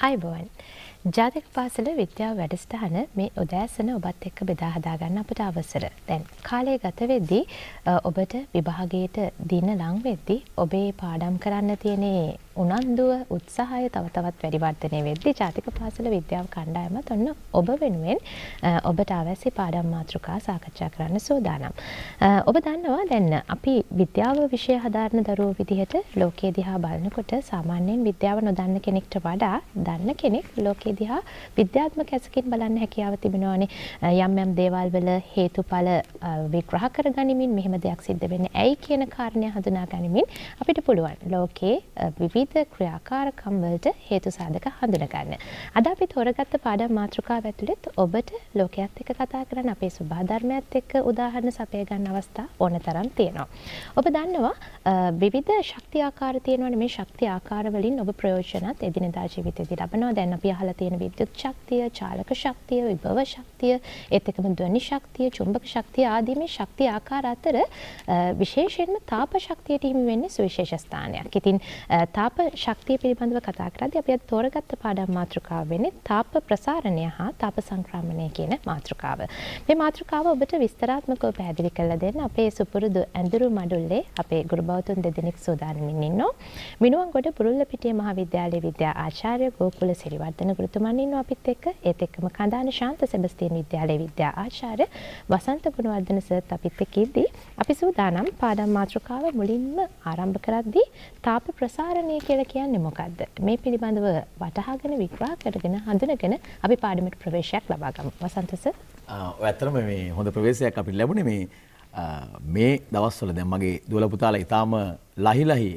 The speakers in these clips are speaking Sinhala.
අයිබෝවන්. ජාතික පාසල විද්‍යාව වැඩස්ටහන මේ උදෑසන ඔබත් එක්ක බෙදා හදාගන්න අපට අවසර. දැන් කාලය ගත වෙද්දී ඔබට විභාගයට දින ලං වෙද්දී ඔබේ පාඩම් කරන්න තියෙනේ උනන්දුව උත්සාහය තව තවත් වැඩි වර්ධනය වෙද්දී ජාතික පාසල විද්‍යාව කණ්ඩායමත් ඔන්න ඔබ වෙනුවෙන් ඔබට අවැසි පාඩම් මාතෘකා සාකච්ඡා කරන්න සූදානම්. ඔබ දන්නවා දැන් අපි විද්‍යාව විෂය හදාරන දරුවෝ විදිහට ලෝකයේ දිහා බලනකොට සාමාන්‍යයෙන් විද්‍යාව නොදන්න කෙනෙක්ට වඩා දන්න කෙනෙක් ලෝකයේ දිහා විද්‍යාත්මක ඇසකින් බලන්න හැකියාව තිබෙනවානේ. යම් යම් දේවල් වල හේතුඵල විග්‍රහ කරගනිමින් මෙහෙම දෙයක් සිද්ධ වෙන්නේ ඇයි කියන කාරණය හඳුනා ගනිමින් අපිට පුළුවන් ලෝකයේ විවිධ විවිධ ක්‍රියාකාරකම් වලට හේතු සාධක හඳුනගන්න. අද අපි තෝරගත්ත පාඩම් මාතෘකාව ඇතුළෙත් ඔබට ලෝකයේත් එක්ක කතා කරන්න අපේ සුභාධර්මයත් එක්ක උදාහරණ සපය ගන්න අවස්ථා ඕන තරම් තියෙනවා. ඔබ දන්නවා විවිධ ශක්ති ආකාර තියෙනවනේ මේ ශක්ති ආකාර වලින් ඔබ ප්‍රයෝජනත් එදිනෙදා ජීවිතේදී ලබනවා. දැන් අපි අහලා තියෙන විද්‍යුත් ශක්තිය, චාලක ශක්තිය, විභව ශක්තිය, ඒත් එක්කම ධ්වනි ශක්තිය, චුම්බක ශක්තිය ආදී මේ ශක්ති ආකාර අතර විශේෂයෙන්ම තාප ශක්තියට හිමි වෙන්නේ සුවිශේෂ ස්ථානයක්. ඉතින් තාප ශක්තිය පිළිබඳව කතා කරද්දී අපි අද තෝරගත්ත පාඩම් මාතෘකාව වෙන්නේ තාප ප්‍රසාරණය හා තාප සංක්‍රමණය කියන මාතෘකාව. මේ මාතෘකාව ඔබට විස්තරාත්මකව පැහැදිලි කරලා දෙන්න අපේ සුපුරුදු ඇඳුරු මඩුල්ලේ අපේ ගුරු බෞතුන් දෙදෙනෙක් සූදානමින් ඉන්නවා. මිනුවන්ගොඩ පුරුල්ලපිටිය මහාවිද්‍යාලයේ විද්‍යා ආචාර්ය ගෝකුල සිරිවර්ධන ගුරුතුමන් ඉන්නවා අපිත් එක්ක. ඒත් එක්කම කඳාන ශාන්ත සෙබස්තියන් විද්‍යාලයේ විද්‍යා ආචාර්ය වසන්ත ගුණවර්ධන සර්ත් අපිත් එක්ක ඉද්දී අපි සූදානම් පාඩම් මාතෘකාව මුලින්ම ආරම්භ කරද්දී තාප ප්‍රසාරණය කියලා කියන්නේ මොකක්ද? මේ පිළිබඳව වටහාගෙන විග්‍රහ කරගෙන හඳුනගෙන අපි පාඩමට ප්‍රවේශයක් ලබා ගමු. වසන්ත සර්. ඔය ඇත්තටම මේ හොඳ ප්‍රවේශයක් අපිට ලැබුණේ මේ මේ දවස්වල දැන් මගේ දුවල පුතාලා ඊටාම ලහි ලහි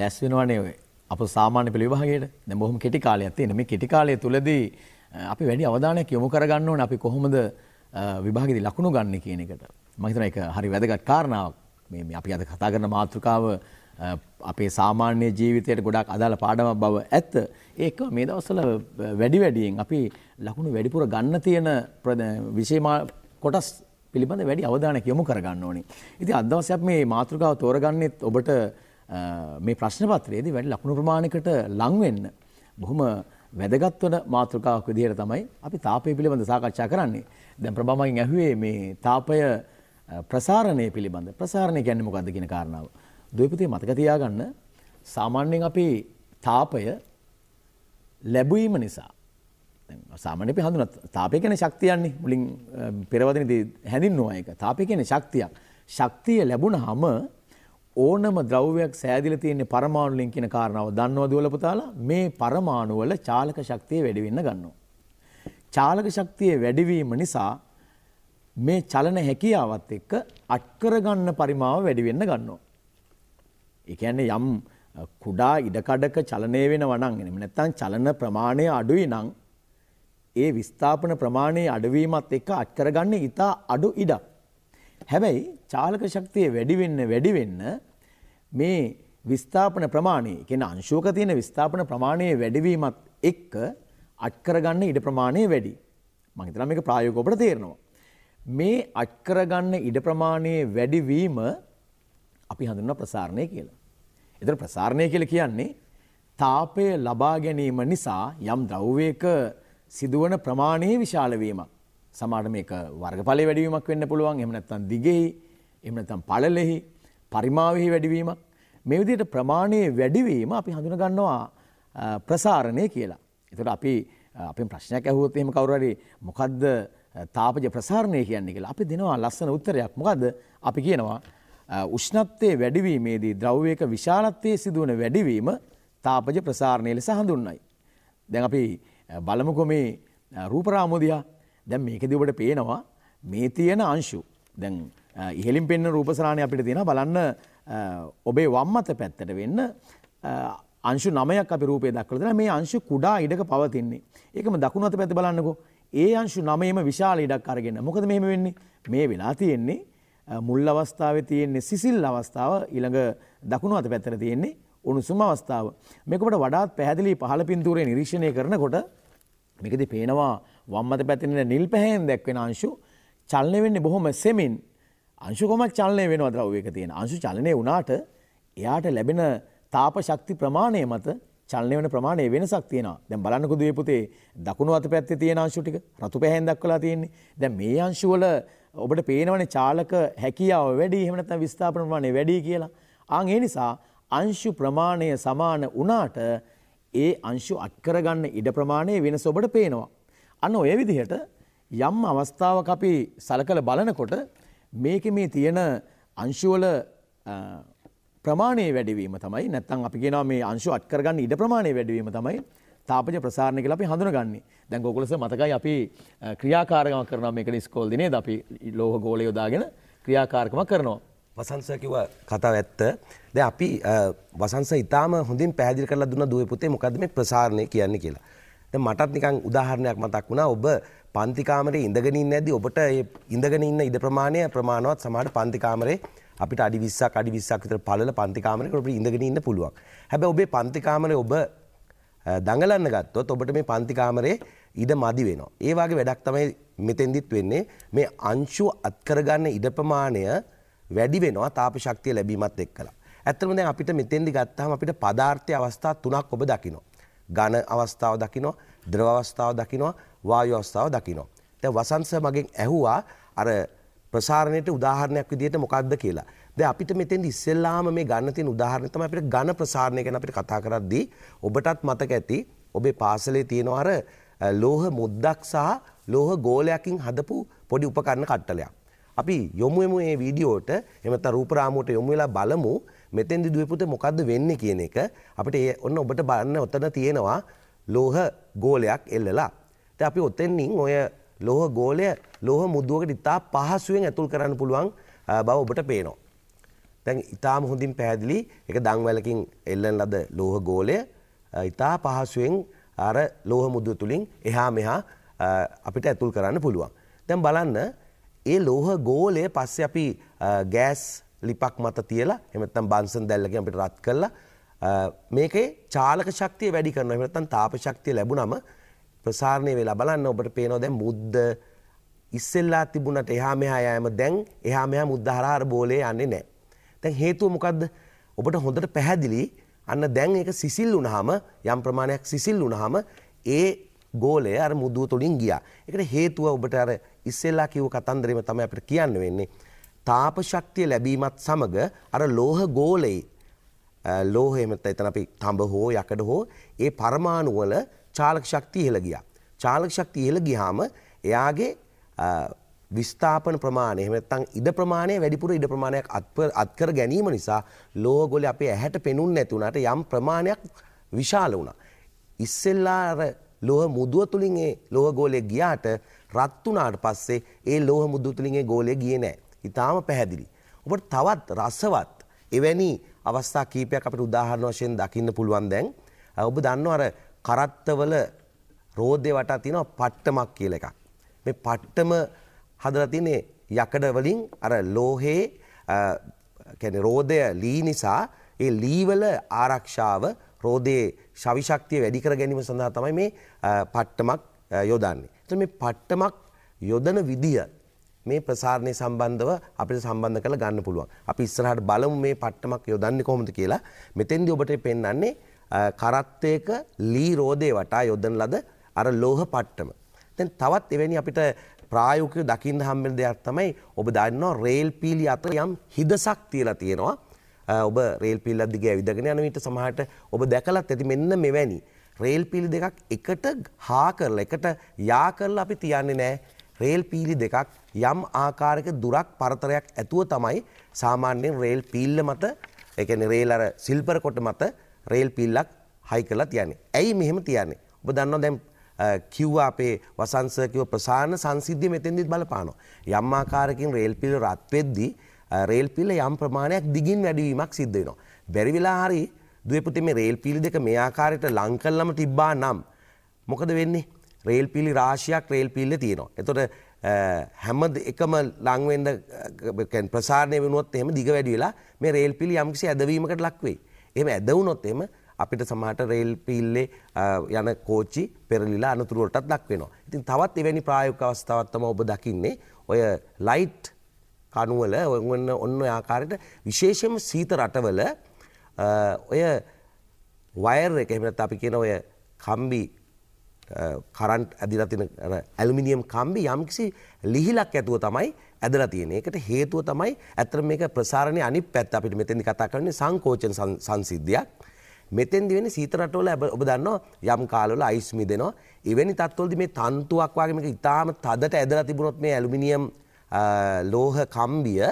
ලැස් වෙනවනේ අප සාමාන්‍ය පෙළ විභාගයට. දැන් බොහොම කෙටි කාලයක් තියෙන. මේ කෙටි කාලය තුලදී අපි වැඩි අවධානයක් යොමු කරගන්න ඕනේ අපි කොහොමද විභාගෙදී ලකුණු ගන්න කියන එකට. මම හිතනවා ඒක හරි වැදගත් කාරණාවක්. මේ අපි අද කතා කරන මාතෘකාව අපේ සාමාන්‍ය ජීවිතයට ගොඩක් අදාළ පාඩමක් බව ඇත්ත. ඒක මේ දවස්වල වැඩි වැඩියෙන් අපි ලකුණු වැඩිපුර ගන්න තියෙන විශේෂ කොටස් පිළිබඳ වැඩි අවධානයක් යොමු කරගන්න ඕනේ. ඉතින් අද දවසේ අපි මේ මාතෘකාව තෝරගන්නෙත් ඔබට මේ ප්‍රශ්න පත්‍රයේදී වැඩි ලකුණු ප්‍රමාණයකට ලං වෙන්න බොහොම වැදගත් වන මාතෘකාවක් විදිහට තමයි අපි තාපය පිළිබඳ සාකච්ඡා කරන්නේ. දැන් ප්‍රබමගෙන් ඇහුවේ මේ තාපය ප්‍රසාරණය පිළිබඳ ප්‍රසාරණය කියන්නේ මොකක්ද කියන කාරණාව. දුවපතේ මතක තියාගන්න. සාමාන්‍යයෙන් අපි තාපය ලැබුවීම නිසා. සාමාන්‍ය අපි හඳුනන තාපය කියන්නේ ශක්තියන්නේ. මුලින් පෙරවදිනේදී හැඳින්නුවා ඒක. තාපය කියන්නේ ශක්තියක්. ශක්තිය ලැබුණාම ඕනම ද්‍රව්‍යයක් සෑදිලා තියෙන පරමාණු වලින් කියන කාරණාව දන්නවද ඔයාලා පුතාලා මේ පරමාණු වල චාලක ශක්තිය වැඩි වෙන්න ගන්නවා. චාලක ශක්තිය වැඩිවීම නිසා මේ චලන හැකියාවත් එක්ක අට් කරගන්න පරිමාව වැඩි වෙන්න ගන්නවා. ඒ කියන්නේ යම් කුඩා ඉඩකඩක චලනය වෙනවා නම් එහෙම නැත්නම් චලන ප්‍රමාණය අඩුයි නම් ඒ විස්ථාපන ප්‍රමාණයේ අඩුවීමත් එක්ක අත් කරගන්නේ ඊටා අඩු ඉඩක්. හැබැයි චාලක ශක්තිය වැඩි වෙන්න වැඩි වෙන්න මේ විස්ථාපන ප්‍රමාණය කියන අංශුවක තියෙන විස්ථාපන ප්‍රමාණයේ වැඩිවීමත් එක්ක අත් කරගන්න ඉඩ ප්‍රමාණය වැඩි. මම හිතනවා මේක ප්‍රායෝගිකව ඔබට තේරෙනවා. මේ අත් කරගන්න ඉඩ ප්‍රමාණයේ වැඩිවීම අපි හඳුන්වන ප්‍රසාරණය කියලා. එතන ප්‍රසාරණය කියලා කියන්නේ තාපය ලබා ගැනීම නිසා යම් ද්‍රව්‍යයක සිදුවන ප්‍රමාණයේ විශාල වීමක්. සමහරට මේක වර්ගඵලයේ වැඩිවීමක් වෙන්න පුළුවන්. එහෙම නැත්නම් දිගෙහි, එහෙම නැත්නම් පළලෙහි, පරිමාවෙහි වැඩිවීමක්. මේ විදිහට ප්‍රමාණයේ වැඩිවීම අපි හඳුන ගන්නවා ප්‍රසාරණය කියලා. ඒතකොට අපි අපෙන් ප්‍රශ්නයක් ඇහුවොත් එහෙම කවුරු හරි මොකද්ද තාපජ ප්‍රසාරණය කියන්නේ කියලා අපි දෙනවා ලස්සන උත්තරයක්. මොකද්ද? අපි කියනවා උෂ්ණත්වයේ වැඩිවීමේදී ද්‍රව්‍යයක විශාලත්වයේ සිදුවන වැඩිවීම තාපජ ප්‍රසාරණය ලෙස හඳුන්වයි. දැන් අපි බලමුකෝ මේ රූපරාමුදියා දැන් මේකදී ඔබට පේනවා මේ තියෙන අංශු දැන් ඉහළින් පෙන්වන රූපසරාණය අපිට තියෙනවා බලන්න ඔබේ වම් අත පැත්තට වෙන්න අංශු 9ක් අපි රූපේ දක්වලා තියෙනවා මේ අංශු කුඩා ඉඩක පවතින්නේ. ඒකම දකුණු අත පැත්තේ බලන්නකෝ. ඒ අංශු 9ෙම විශාල ඉඩක් අරගෙන මොකද මෙහෙම වෙන්නේ? මේ වෙලා තියෙන්නේ මුල් අවස්ථාවේ තියෙන්නේ සිසිල් අවස්ථාව ඊළඟ දකුණු අත පැත්තට තියෙන්නේ උණුසුම අවස්ථාව. මේක ඔබට වඩාත් පැහැදිලි පහළ පින්තූරය නිරීක්ෂණය කරනකොට මේකදී පේනවා වම් අත පැත්තේ නිල් පැහැයෙන් දැක්වෙන අංශු චලනය වෙන්නේ බොහොම සෙමින්. අංශු කොමක් චලනය වෙනවා ද්‍රව්‍යයක තියෙන. අංශු චලනය වුණාට එයාට ලැබෙන තාප ශක්ති ප්‍රමාණය මත චලනය වෙන ප්‍රමාණය වෙනසක් තියෙනවා. දැන් බලන්නකෝ දුවේ පුතේ දකුණු අත පැත්තේ තියෙන අංශු ටික රතු පැහැයෙන් දක්වලා තියෙන්නේ. දැන් මේ අංශු වල ඔබට පේනවනේ චාලක හැකියාව වැඩි එහෙම නැත්නම් විස්ථාපන ප්‍රමාණය වැඩි කියලා. ආන් ඒ නිසා අංශු ප්‍රමාණය සමාන වුණාට ඒ අංශු අත් කරගන්න ඉඩ ප්‍රමාණය වෙනස ඔබට පේනවා. අන්න ඔය විදිහට යම් අවස්ථාවක අපි සලකලා බලනකොට මේකේ මේ තියෙන අංශුවල ප්‍රමාණය වැඩිවීම තමයි නැත්තම් අපි කියනවා මේ අංශු අත් කරගන්න ඉඩ ප්‍රමාණය වැඩිවීම තමයි තාපජ ප්‍රසාරණය කියලා අපි හඳුනගන්නේ. දැන් ගෝකුලස මතකයි අපි ක්‍රියාකාරකමක් කරනවා මේක ඉස්කෝලේ නේද අපි ලෝහ ගෝලය යොදාගෙන ක්‍රියාකාරකමක් කරනවා. වසංස කිව්ව කතාව ඇත්ත. දැන් අපි වසංස ඊටාම හොඳින් පැහැදිලි කරලා දුන්න දුවේ පුතේ මොකද්ද මේ ප්‍රසාරණය කියන්නේ කියලා. දැන් මටත් නිකන් උදාහරණයක් මතක් වුණා. ඔබ පන්ති කාමරේ ඉඳගෙන ඉන්නේ නැද්දි ඔබට ඒ ඉඳගෙන ඉන්න ඉඩ ප්‍රමාණය ප්‍රමාණවත් සමහරට පන්ති කාමරේ අපිට අඩි 20ක් අඩි 20ක් විතර පළල පන්ති කාමරයක ඔබට ඉඳගෙන ඉන්න පුළුවන්. හැබැයි ඔබේ පන්ති කාමරේ ඔබ දඟලන්න ගත්තොත් ඔබට මේ පන්ති කාමරේ ඉඩ මදි වෙනවා. ඒ වගේ වැඩක් තමයි මෙතෙන්දිත් වෙන්නේ. මේ අංශු අත් කරගන්න ඉඩ ප්‍රමාණය වැඩි වෙනවා තාප ශක්තිය ලැබීමත් එක්කලා. ඇත්තටම දැන් අපිට මෙතෙන්දි ගත්තාම අපිට පදාර්ථයේ අවස්ථා තුනක් ඔබ දකිනවා. ඝන අවස්ථාව දකිනවා, ද්‍රව අවස්ථාව දකිනවා, වායු අවස්ථාව දකිනවා. දැන් වසන්ත මගෙන් ඇහුවා අර ප්‍රසාරණයට උදාහරණයක් විදිහට මොකක්ද කියලා. දැන් අපිට මෙතෙන්දි ඉස්සෙල්ලාම මේ ගන්න තියෙන උදාහරණය තමයි අපිට ඝන ප්‍රසාරණය ගැන අපිට කතා කරද්දී ඔබටත් මතක ඇති ඔබේ පාසලේ තියෙන අර ලෝහ මුද්දක් සහ ලෝහ ගෝලයකින් හදපු පොඩි උපකරණ කට්ටලයක්. අපි යොමු වෙමු මේ වීඩියෝට එහෙම නැත්නම් රූපරාමුවට යොමු වෙලා බලමු මෙතෙන්දි දුවේ පුතේ මොකද්ද වෙන්නේ කියන එක. අපිට ඒ ඔන්න ඔබට බලන්න ඔතන තියෙනවා ලෝහ ගෝලයක් එල්ලලා. දැන් අපි ඔතෙන්නින් ඔය ලෝහ ගෝලය ලෝහ මුද්දුවකට ඉතා පහසුවෙන් ඇතුල් කරන්න පුළුවන් බව ඔබට පේනවා. දැන් ඉතාම හොඳින් පැහැදිලි එක දංවැලකින් එල්ලන ලද ලෝහ ගෝලය ඉතා පහසුවෙන් අර ලෝහ මුද්දුව තුලින් එහා මෙහා අපිට ඇතුල් කරන්න පුළුවන්. දැන් බලන්න ඒ ලෝහ ගෝලය පස්සේ අපි ගෑස් ලිපක් මත තියලා එහෙම නැත්නම් බන්සන් දැල්ලකින් අපිට රත් කරලා මේකේ චාලක ශක්තිය වැඩි කරනවා. එහෙම නැත්නම් තාප ශක්තිය ලැබුණම ප්‍රසාරණය වෙලා බලන්න ඔබට පේනවා දැන් මුද්ද ඉස්සෙල්ලා තිබුණට එහා මෙහා යෑම දැන් එහා මෙහා මුද්ද හරහා අර බෝලේ යන්නේ නැහැ. දැන් හේතුව මොකද්ද? ඔබට හොඳට පැහැදිලි අන්න දැන් ඒක සිසිල් වුණාම යම් ප්‍රමාණයක් සිසිල් වුණාම ඒ ගෝලය අර මුදුව තුලින් ගියා. ඒකට හේතුව ඔබට අර ඉස්සෙල්ලා කිව්ව කතන්දරෙම තමයි අපිට කියන්න වෙන්නේ. තාප ශක්තිය ලැබීමත් සමග අර ලෝහ ගෝලයේ ලෝහය එහෙම නැත්නම් එතන අපි තඹ හෝ යකඩ හෝ ඒ පරමාණු වල චාලක ශක්තිය ඉහළ ගියා. චාලක ශක්තිය ඉහළ ගියාම එයාගේ විස්ථාපන ප්‍රමාණය එහෙම නැත්නම් ඉඩ ප්‍රමාණය වැඩිපුර ඉඩ ප්‍රමාණයක් අත්කර ගැනීම නිසා ලෝහ ගෝලය අපේ ඇහැට පෙනුන්නේ නැති වුණාට යම් ප්‍රමාණයක් විශාල වුණා. ඉස්සෙල්ලා අර ලෝහ මුදුව තුලින් ඒ ලෝහ ගෝලය ගියාට රත් වුණාට පස්සේ ඒ ලෝහ මුදුව තුලින් ඒ ගෝලය ගියේ නැහැ. ඊටාම පැහැදිලි. ඔබට තවත් රසවත් එවැනි අවස්ථා කීපයක් අපිට උදාහරණ වශයෙන් දකින්න පුළුවන් දැන්. ඔබ දන්නවා අර කරත්තවල රෝදේ වටා තියෙනවා පට්ටමක් කියලා එකක්. මේ පට්ටම හදලා තියෙන්නේ යකඩ වලින් අර ලෝහේ කියන්නේ රෝදය ලී නිසා ඒ ලී වල ආරක්ෂාව රෝදේ ශවි ශක්තිය වැඩි කර ගැනීම සඳහා තමයි මේ පට්ටමක් යොදන්නේ. එතකොට මේ පට්ටමක් යොදන විදිය මේ ප්‍රසාරණය සම්බන්ධව අපිට සම්බන්ධ කරලා ගන්න පුළුවන්. අපි ඉස්සරහට බලමු මේ පට්ටමක් යොදන්නේ කොහොමද කියලා. මෙතෙන්දී ඔබට පෙන්වන්නේ කරත්තයක ලී රෝදේ වටා යොදන ලද අර ලෝහ පට්ටම. දැන් තවත් එවැනි අපිට ප්‍රායෝගිකව දකින්න හම්බෙන දෙයක් තමයි ඔබ දන්නවා රේල් පීලි අතර යම් හිදසක් තියලා තියෙනවා. ඔබ රේල් පීල්ලක් දිගේ ඇවිදගෙන යන විට සමහරට ඔබ දැකලත් ඇති මෙන්න මෙවැනි රේල් පීලි දෙකක් එකට හා කරලා එකට යා කරලා අපි තියන්නේ නැහැ. රේල් පීලි දෙකක් යම් ආකාරයක දුරක් පරතරයක් ඇතුව තමයි සාමාන්‍යයෙන් රේල් පීල්ල මත ඒ කියන්නේ රේල් අර සිල්පර කොට මත රේල් පිල්ලක් හයි කරලා තියන්නේ. ඇයි මෙහෙම තියන්නේ? ඔබ දන්නවා දැන් කිව්වා අපේ වසංස කිව්ව ප්‍රසාරණ සංසිද්ධිය මෙතෙන්දිත් බලපානවා. යම් ආකාරයකින් රේල් පිල්ල රත් වෙද්දී රේල් පිල්ල යම් ප්‍රමාණයක් දිගින් වැඩිවීමක් සිද්ධ වෙනවා. බැරි වෙලා හරි දුවේ පුතේ මේ රේල් පිල්ල දෙක මේ ආකාරයට ලං කළාම තිබ්බා නම් මොකද වෙන්නේ? රේල් පිලි රාශියක් රේල් පිල්ල තියෙනවා. එතකොට හැම එකම ලං වෙන්න ප්‍රසාරණය වෙනුවොත් එහෙම දිග වැඩි වෙලා මේ රේල් පිලි යම්කිසි ඇදවීමකට ලක් වෙයි. එහෙම ඇදවුනොත් එහෙම අපිට සමහරට රේල් පීල්ලේ යන කෝච්චි පෙරලිලා අනතුරු වලටත් ලක් වෙනවා. ඉතින් තවත් එවැනි ප්‍රායෝගික අවස්ථාවක් තමයි ඔබ දකින්නේ. ඔය ලයිට් කණුවල ඔන්න ඔන්න ඔය ආකාරයට විශේෂයෙන්ම සීත රටවල ඔය වයර් එක එහෙම නැත්නම් අපි කියන ඔය කම්බි කරන්ට් ඇදිලා තියෙන ඇලුමිනියම් කම්බි යම්කිසි ලිහිලක් ඇතුව තමයි ඇදලා තියෙන්නේ. ඒකට හේතුව තමයි ඇත්තට මේක ප්‍රසාරණයේ අනිත් පැත්ත අපිට මෙතෙන්දි කතා කරන්නේ සංකෝචන සංසිද්ධියක්. මෙතෙන්දි වෙන්නේ සීත රටවල ඔබ දන්නවා යම් කාලවල අයිස් මිදෙනවා. එවැනි තත්ත්වවලදී මේ තන්තුවක් වගේ මේක ඉතාම තදට ඇදලා තිබුණොත් මේ ඇලුමිනියම් ලෝහ කම්බිය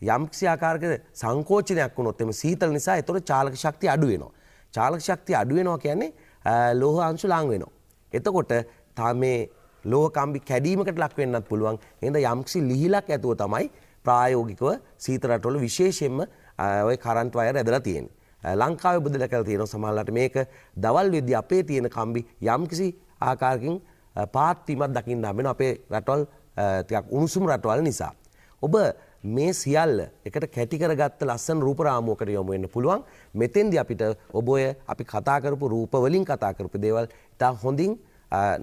යම්කිසි ආකාරයක සංකෝචනයක් වුණොත් එම සීතල නිසා ඒතකොට චාලක ශක්තිය අඩු වෙනවා. චාලක ශක්තිය අඩු වෙනවා කියන්නේ ලෝහ අංශු ලං වෙනවා. එතකොට තා මේ ලෝහ කම්බි කැඩීමකට ලක් වෙන්නත් පුළුවන්. එහෙනම් යම්කිසි ලිහිලක් ඇතුව තමයි ප්‍රායෝගිකව සීත රටවල විශේෂයෙන්ම ওই කරන්ට් වයර් ඇදලා තියෙන්නේ. ලංකාවේ ඔබ දැකලා තියෙනවා සමහරවිට මේක දවල් වෙද්දී අපේ තියෙන කම්බි යම්කිසි ආකාරකින් පාත් වීමක් දකින්න හම්බ වෙනවා අපේ රටවල් ටිකක් උණුසුම් රටවල් නිසා. ඔබ මේ සියල්ල එකට කැටි කරගත්ත ලස්සන රූප රාමුවකට යොමු වෙන්න පුළුවන්. මෙතෙන්දී අපිට ඔබ ඔය අපි කතා කරපු රූප වලින් කතා කරපු දේවල් ඉතා හොඳින්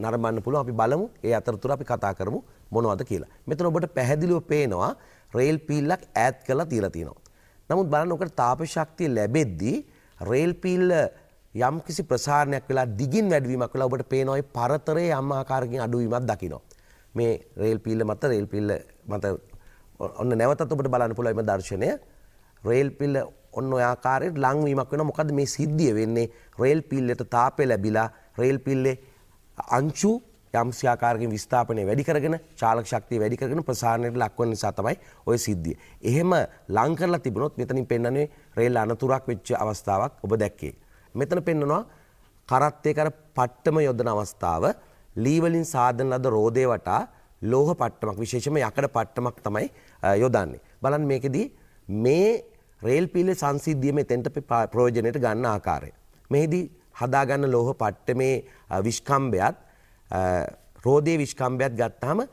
නරඹන්න පුළුවන්. අපි බලමු ඒ අතරතුර අපි කතා කරමු මොනවද කියලා. මෙතන ඔබට පැහැදිලිව පේනවා රේල් පීල්ලක් ඈත් කරලා තියලා තියෙනවා. නමුත් බලන්න ඔකට තාප ශක්තිය ලැබෙද්දී රේල් පීල්ල යම් කිසි ප්‍රසාරණයක් වෙලා දිගින් වැඩිවීමක් වෙලා ඔබට පේනවා ඒ පරතරයේ යම් ආකාරකින් අඩුවීමක් දකිනවා. මේ රේල් පීල්ල මත රේල් පීල්ල මත ඔන්න නැවතත් ඔබට බලන්න පුළුවන් මේ දර්ශනය. රේල් පීල්ල ඔන්න ඔය ආකාරයට ලංවීමක් වෙනවා. මොකද මේ සිද්ධිය වෙන්නේ රේල් පීල්ලට තාපය ලැබිලා රේල් පීල්ලේ අංශු යම්සි ආකාරකින් විස්ථාපනය වැඩි කරගෙන චාලක ශක්තිය වැඩි කරගෙන ප්‍රසාරණයට ලක්වන නිසා තමයි ওই සිද්ධිය. එහෙම ලං කරලා තිබුණොත් මෙතනින් පෙන්වන්නේ රේල් අනතුරක් වෙච්ච අවස්ථාවක් ඔබ දැක්කේ. මෙතන පෙන්වනවා කරත්තේ කර පට්ටම යොදන අවස්ථාව ලී වලින් සාදන ලද රෝදේ වටා ලෝහ පට්ටමක් විශේෂයෙන්ම යකඩ පට්ටමක් තමයි යොදන්නේ. බලන්න මේකෙදී මේ රේල් පීලේ සංසිද්ධිය මෙතෙන්ට ප්‍රයෝජනයට ගන්න ආකාරය. මෙහිදී හදාගන්න ලෝහ පට්ටමේ විස්කම්බයත් රෝදේ විස්කම්බයත් ගත්තාම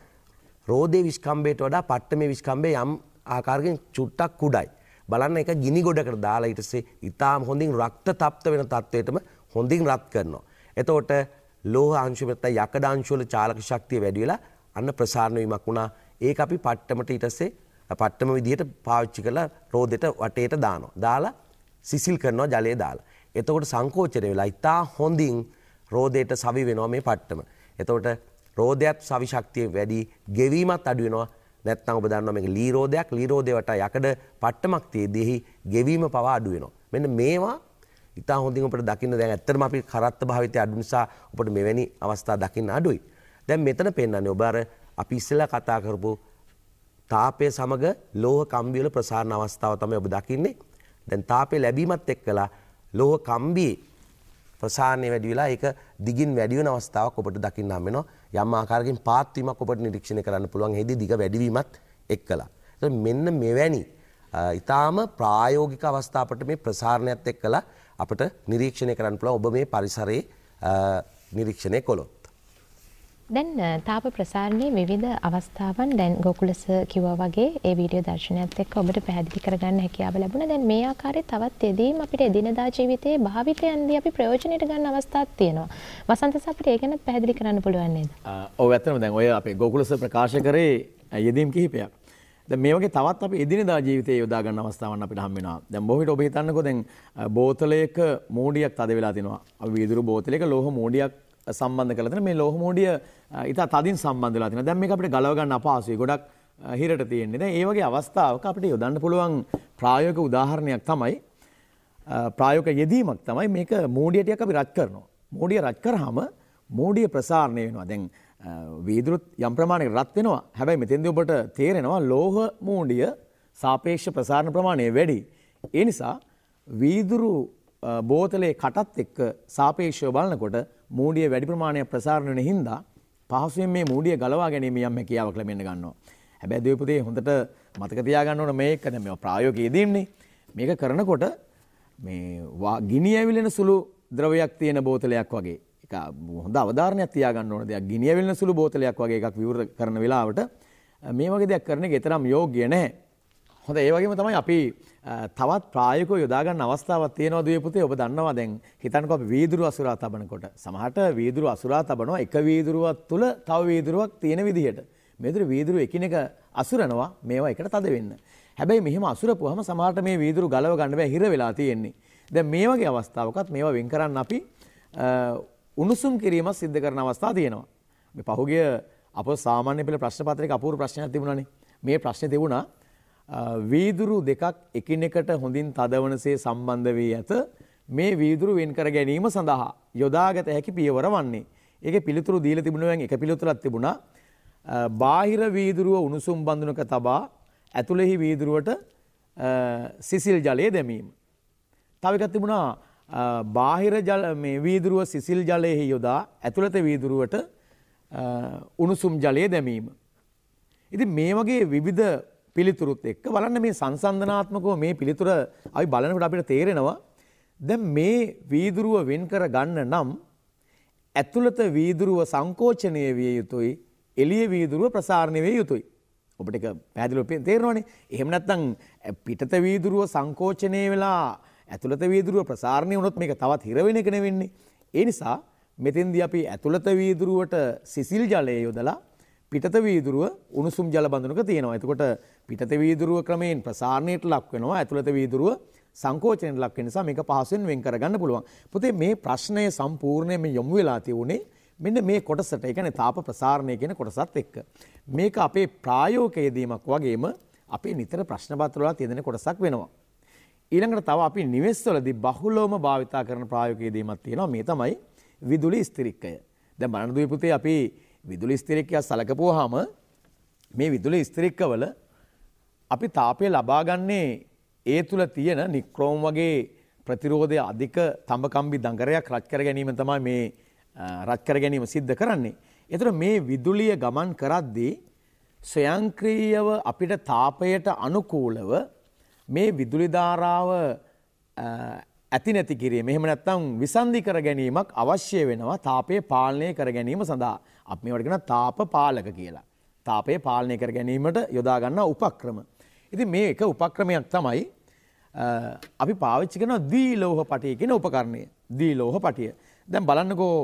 රෝදේ විස්කම්බයට වඩා පට්ටමේ විස්කම්බේ යම් ආකාරකින් චුට්ටක් කුඩයි. බලන්න එක ගිනි ගොඩකට දාලා ඊටසේ ඉතාම හොඳින් රක්ත තප්ත වෙන තත්වයටම හොඳින් රත් කරනවා. එතකොට ලෝහ අංශු නැත්නම් යකඩ අංශු වල චාලක ශක්තිය වැඩි වෙලා අන්න ප්‍රසාරණ වීමක් වුණා. ඒක අපි පට්ටමට ඊටසේ පට්ටම විදිහට පාවිච්චි කරලා රෝදෙට වටේට දානවා. දාලා සිසිල් කරනවා ජලය දාලා. එතකොට සංකෝචනය වෙලා ඉතා හොඳින් රෝදයට සවි වෙනවා මේ පට්ටම. එතකොට රෝදයක් සවි ශක්තිය වැඩි ගෙවීමත් අඩු වෙනවා. නැත්නම් ඔබ දන්නවා මේක ලී රෝදයක් ලී රෝදේ වටා යකඩ පට්ටමක් තියේදී ගෙවීම පවා අඩු වෙනවා. මෙන්න මේවා ඉතා හොඳින් අපිට දකින්න දැන් ඇත්තටම අපි කරත්ත භාවිතය අඩු නිසා අපිට මෙවැනි අවස්ථා දකින්න අඩුයි. දැන් මෙතන පෙන්වන්නේ ඔබ අර අපි ඉස්සෙල්ලා කතා කරපු තාපය සමග ලෝහ කම්බි වල ප්‍රසාරණ අවස්ථාව තමයි ඔබ දකින්නේ. දැන් තාපය ලැබීමත් එක්කලා ලෝහ කම්බියේ ප්‍රසාරණය වැඩි වෙලා ඒක දිගින් වැඩි වෙන අවස්ථාවක් ඔබට දකින්න හම් වෙනවා. යම් ආකාරකින් පාත් වීමක් ඔබට නිරීක්ෂණය කරන්න පුළුවන්. එහිදී දිග වැඩිවීමත් එක්කලා. මෙන්න මෙවැනි ඊටාම ප්‍රායෝගික අවස්ථාවකට මේ ප්‍රසාරණයත් එක්කලා අපිට නිරීක්ෂණය කරන්න පුළුවන් ඔබ මේ පරිසරයේ නිරීක්ෂණය කළොත්. දැන් තාප ප්‍රසාරණයේ විවිධ අවස්ථාවන් දැන් ගෝකුලස කිව්වා වගේ ඒ වීඩියෝ දර්ශනයත් එක්ක ඔබට පැහැදිලි කරගන්න හැකියාව ලැබුණා. දැන් මේ ආකාරයේ තවත් යෙදීම් අපිට එදිනදා ජීවිතයේ භාවිතයන්දී අපි ප්‍රයෝජනෙට ගන්න අවස්ථාත් තියෙනවා. වසන්තස අපිට ඒ ගැන පැහැදිලි කරන්න පුළුවන් නේද? ඔව් ඇත්තටම දැන් ඔය අපේ ගෝකුලස ප්‍රකාශ කරේ යෙදීම් කිහිපයක්. දැන් මේ වගේ තවත් අපි එදිනදා ජීවිතයේ යොදා ගන්න අවස්ථාවන් අපිට හම් වෙනවා. දැන් බොහෝ විට ඔබ හිතන්නකෝ දැන් බෝතලයක මෝඩියක් තද වෙලා තිනවා. අපි වීදුරු බෝතලයක ලෝහ මෝඩියක් සම්බන්ධ කරලා තියෙන මේ ලෝහ මෝඩිය ඉතා තදින් සම්බන්ධ වෙලා තියෙනවා. දැන් මේක අපිට ගලව ගන්න අපහසුයි. ගොඩක් හිරට තියෙන්නේ. දැන් ඒ වගේ අවස්ථාවක අපිට යොදන්න පුළුවන් ප්‍රායෝගික උදාහරණයක් තමයි ප්‍රායෝගික යෙදීමක් තමයි මේක මෝඩිය ටිකක් අපි රත් කරනවා. මෝඩිය රත් කරාම මෝඩිය ප්‍රසාරණය වෙනවා. දැන් වීදුරුත් යම් ප්‍රමාණයක රත් වෙනවා. හැබැයි මෙතෙන්දී ඔබට තේරෙනවා ලෝහ මෝඩිය සාපේක්ෂ ප්‍රසාරණ ප්‍රමාණය වැඩි. ඒ නිසා වීදුරු බෝතලේ කටත් එක්ක සාපේක්ෂව බලනකොට මූඩිය වැඩි ප්‍රමාණයක් ප්‍රසාරණය වෙන හින්දා පහසුවෙන් මේ මූඩිය ගලවා ගැනීම යම් හැකියාවක් ලැබෙන්න ගන්නවා. හැබැයි දෙවිපුතේ හොඳට මතක තියාගන්න ඕන මේක දැන් මේ ප්‍රායෝගික යෙදීම්නේ. මේක කරනකොට මේ ගිනි ඇවිලෙන සුළු ද්‍රවයක් තියෙන බෝතලයක් වගේ. ඒක හොඳ අවධාරණයක් තියාගන්න ඕන දෙයක්. ගිනි ඇවිලෙන සුළු බෝතලයක් වගේ එකක් විවෘත කරන වෙලාවට මේ වගේ දෙයක් කරන එක තරම් යෝග්‍ය නැහැ. හොඳ ඒ වගේම තමයි අපි තවත් ප්‍රායෝගිකව යොදා ගන්න අවස්ථාවක් තියෙනවා දුවේ පුතේ ඔබ දන්නවා දැන් හිතන්නකෝ අපි වීදුරු අසුරා තබනකොට. සමහරට වීදුරු අසුරා තබනවා එක වීදුරුවක් තුල තව වීදුරුවක් තියෙන විදිහට. මේදුර වීදුරු එකිනෙක අසුරනවා මේවා එකට තද වෙන්න. හැබැයි මෙහෙම අසුරපුවාම සමහරට මේ වීදුරු ගලව ගන්න බෑ හිර වෙලා තියෙන්නේ. දැන් මේ වගේ අවස්ථාවකත් මේවා වෙන් කරන්න අපි උණුසුම් කිරීමක් සිද්ධ කරන අවස්ථා තියෙනවා. මේ පහුගිය අප සාමාන්‍ය පෙළ ප්‍රශ්න පත්‍රයක අපූර්ව ප්‍රශ්නයක් තිබුණානේ. මේ ප්‍රශ්නේ තිබුණා වීදුරු දෙකක් එකිනෙකට හොඳින් තදවනසේ සම්බන්ධ වී ඇත. මේ වීදුරු වෙන් කර ගැනීම සඳහා යොදාගත හැකි පියවර වන්නේ. ඒකේ පිළිතුරු දීලා තිබුණා එක පිළිතුරක් තිබුණා. බාහිර වීදුරුව උණුසුම් බඳුනක තබා ඇතුළෙහි වීදුරුවට සිසිල් ජලය දැමීම. තව එකක් තිබුණා බාහිර ජල මේ වීදුරුව සිසිල් ජලයෙහි යොදා ඇතුළත වීදුරුවට උණුසුම් ජලය දැමීම. ඉතින් මේ වගේ විවිධ පිළිතුරුත් එක්ක බලන්න මේ සංසන්ධනාත්මකව මේ පිළිතුර අපි බලනකොට අපිට තේරෙනවා දැන් මේ වීදුරුව වෙන් කර ගන්න නම් ඇතුළත වීදුරුව සංකෝචනය විය යුතුයි එළිය වීදුරුව ප්‍රසාරණය විය යුතුයි. ඔබට ඒක පැහැදිලිව තේරෙනවනේ. එහෙම නැත්නම් පිටත වීදුරුව සංකෝචනය වෙලා ඇතුළත වීදුරුව ප්‍රසාරණය වුණොත් මේක තවත් හිර වෙන එක නෙවෙන්නේ. ඒ නිසා මෙතෙන්දී අපි ඇතුළත වීදුරුවට සිසිල් ජලය යොදලා පිටත වීදුරුව උණුසුම් ජල බඳුනක තියෙනවා. එතකොට පිටත වීදුරුව ක්‍රමයෙන් ප්‍රසාරණයට ලක් වෙනවා. ඇතුළත වීදුරුව සංකෝචනයට ලක් වෙන නිසා මේක පහසුවෙන් වෙන් කරගන්න පුළුවන්. පුතේ මේ ප්‍රශ්නය සම්පූර්ණයෙන්ම යොමු වෙලා තියුනේ මෙන්න මේ කොටසට. ඒ කියන්නේ තාප ප්‍රසාරණය කියන කොටසත් එක්ක. මේක අපේ ප්‍රායෝගික යෙදීමක් වගේම අපේ නිතර ප්‍රශ්න පත්‍ර වල තියෙන කොටසක් වෙනවා. ඊළඟට තව අපි නිවෙස්වලදී බහුලවම භාවිතා කරන ප්‍රායෝගික යෙදීමක් තියෙනවා. මේ තමයි විදුලි ස්ථිරික්කය. දැන් බලන්න දුවේ පුතේ අපි විදුලි ස්ථිරික්කය සලකපුවාම මේ විදුලි ස්ථිරික්කවල අපි තාපය ලබා ගන්නේ ඒ තුල තියෙන නික්‍රෝම් වගේ ප්‍රතිරෝධය අධික තඹකම්බි දඟරයක් රච් කර ගැනීම තමයි මේ රච් කර ගැනීම සිද්ධ කරන්නේ. ඒතර මේ විදුලිය ගමන් කරද්දී ස්වයංක්‍රීයව අපිට තාපයට අනුකූලව මේ විදුලි ධාරාව ඇති නැති කිරීම එහෙම නැත්නම් විසන්ධි කර ගැනීමක් අවශ්‍ය වෙනවා තාපය පාලනය කර ගැනීම සඳහා. අපි මේවට කියන තාප පාලක කියලා. තාපය පාලනය කර ගැනීමට යොදා ගන්න උපක්‍රම. ඉතින් මේ එක උපක්‍රමයක් තමයි අපි පාවිච්චි කරන දීලෝහ පටිය කියන උපකරණය. දීලෝහ පටිය. දැන් බලන්නකෝ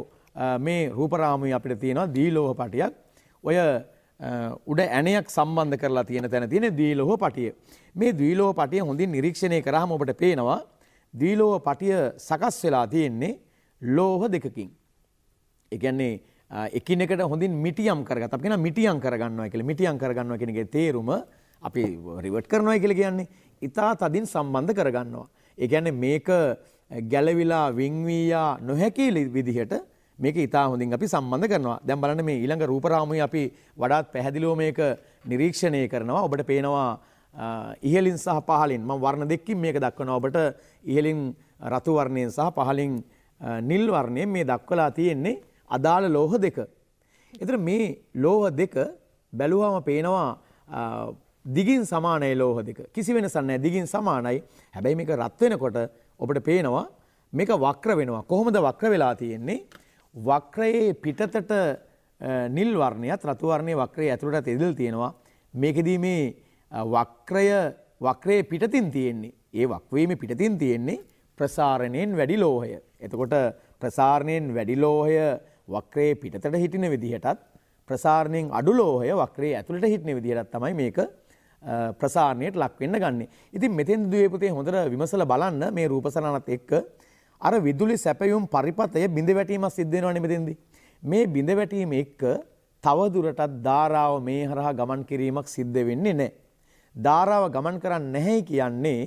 මේ රූපරාමුවේ අපිට තියෙනවා දීලෝහ පටියක්. ඔය උඩ ඇණයක් සම්බන්ධ කරලා තියෙන තැන තියෙන දීලෝහ පටිය. මේ දීලෝහ පටිය හොඳින් නිරීක්ෂණය කරාම ඔබට පේනවා දීලෝහ පටිය සකස් වෙලා තියෙන්නේ ලෝහ දෙකකින්. ඒ කියන්නේ එකිනෙකට හොඳින් මිටියම් කරගත්තා. අපි කියන මිටියම් කරගන්නවා කියලා. මිටියම් කරගන්නවා කියන එකේ තේරුම අපි රිවර්ට් කරනවා කියලා කියන්නේ ඊටා තදින් සම්බන්ධ කරගන්නවා. ඒ කියන්නේ මේක ගැලවිලා වින්වියා නොහැකි විදිහට මේක ඉතා හොඳින් අපි සම්බන්ධ කරනවා. දැන් බලන්න මේ ඊළඟ රූපරාමුවේ අපි වඩාත් පැහැදිලිව මේක නිරීක්ෂණය කරනවා. ඔබට පේනවා ඉහළින් සහ පහළින් මම වර්ණ දෙකකින් මේක දක්වනවා ඔබට ඉහළින් රතු වර්ණයෙන් සහ පහළින් නිල් වර්ණයෙන් මේ දක්වලා තියෙන්නේ අදාළ ලෝහ දෙක. එතන මේ ලෝහ දෙක බැලුවම පේනවා දිගින් සමානයි ලෝහ දෙක. කිසි වෙනසක් නැහැ. දිගින් සමානයි. හැබැයි මේක රත් වෙනකොට ඔබට පේනවා මේක වක්‍ර වෙනවා. කොහොමද වක්‍ර වෙලා තියෙන්නේ? වක්‍රයේ පිටතට නිල් වර්ණයත් රතු වර්ණයේ වක්‍රයේ ඇතුළට එදල් තියෙනවා. මේකෙදී මේ වක්‍රය වක්‍රයේ පිටතින් තියෙන්නේ. ඒ වක්වීමේ පිටතින් තියෙන්නේ ප්‍රසාරණයෙන් වැඩි ලෝහය. එතකොට ප්‍රසාරණයෙන් වැඩි ලෝහය වක්‍රයේ පිටතට හිටින විදිහටත් ප්‍රසාරණයෙන් අඩු ලෝහය වක්‍රයේ ඇතුළට හිටින විදිහටත් තමයි මේක ප්‍රසාරණයට ලක් වෙන්න ගන්නේ. ඉතින් මෙතෙන් දුවේ පුතේ හොඳට විමසලා බලන්න මේ රූපසරණත් එක්ක අර විදුලි සැපයුම් පරිපතය බිඳ වැටීමක් සිද්ධ වෙනවා නෙමෙතෙන්දී. මේ බිඳ වැටීම එක්ක තව දුරටත් ධාරාව මේ හරහා ගමන් කිරීමක් සිද්ධ වෙන්නේ නැහැ. ධාරාව ගමන් කරන්නේ නැහැ කියන්නේ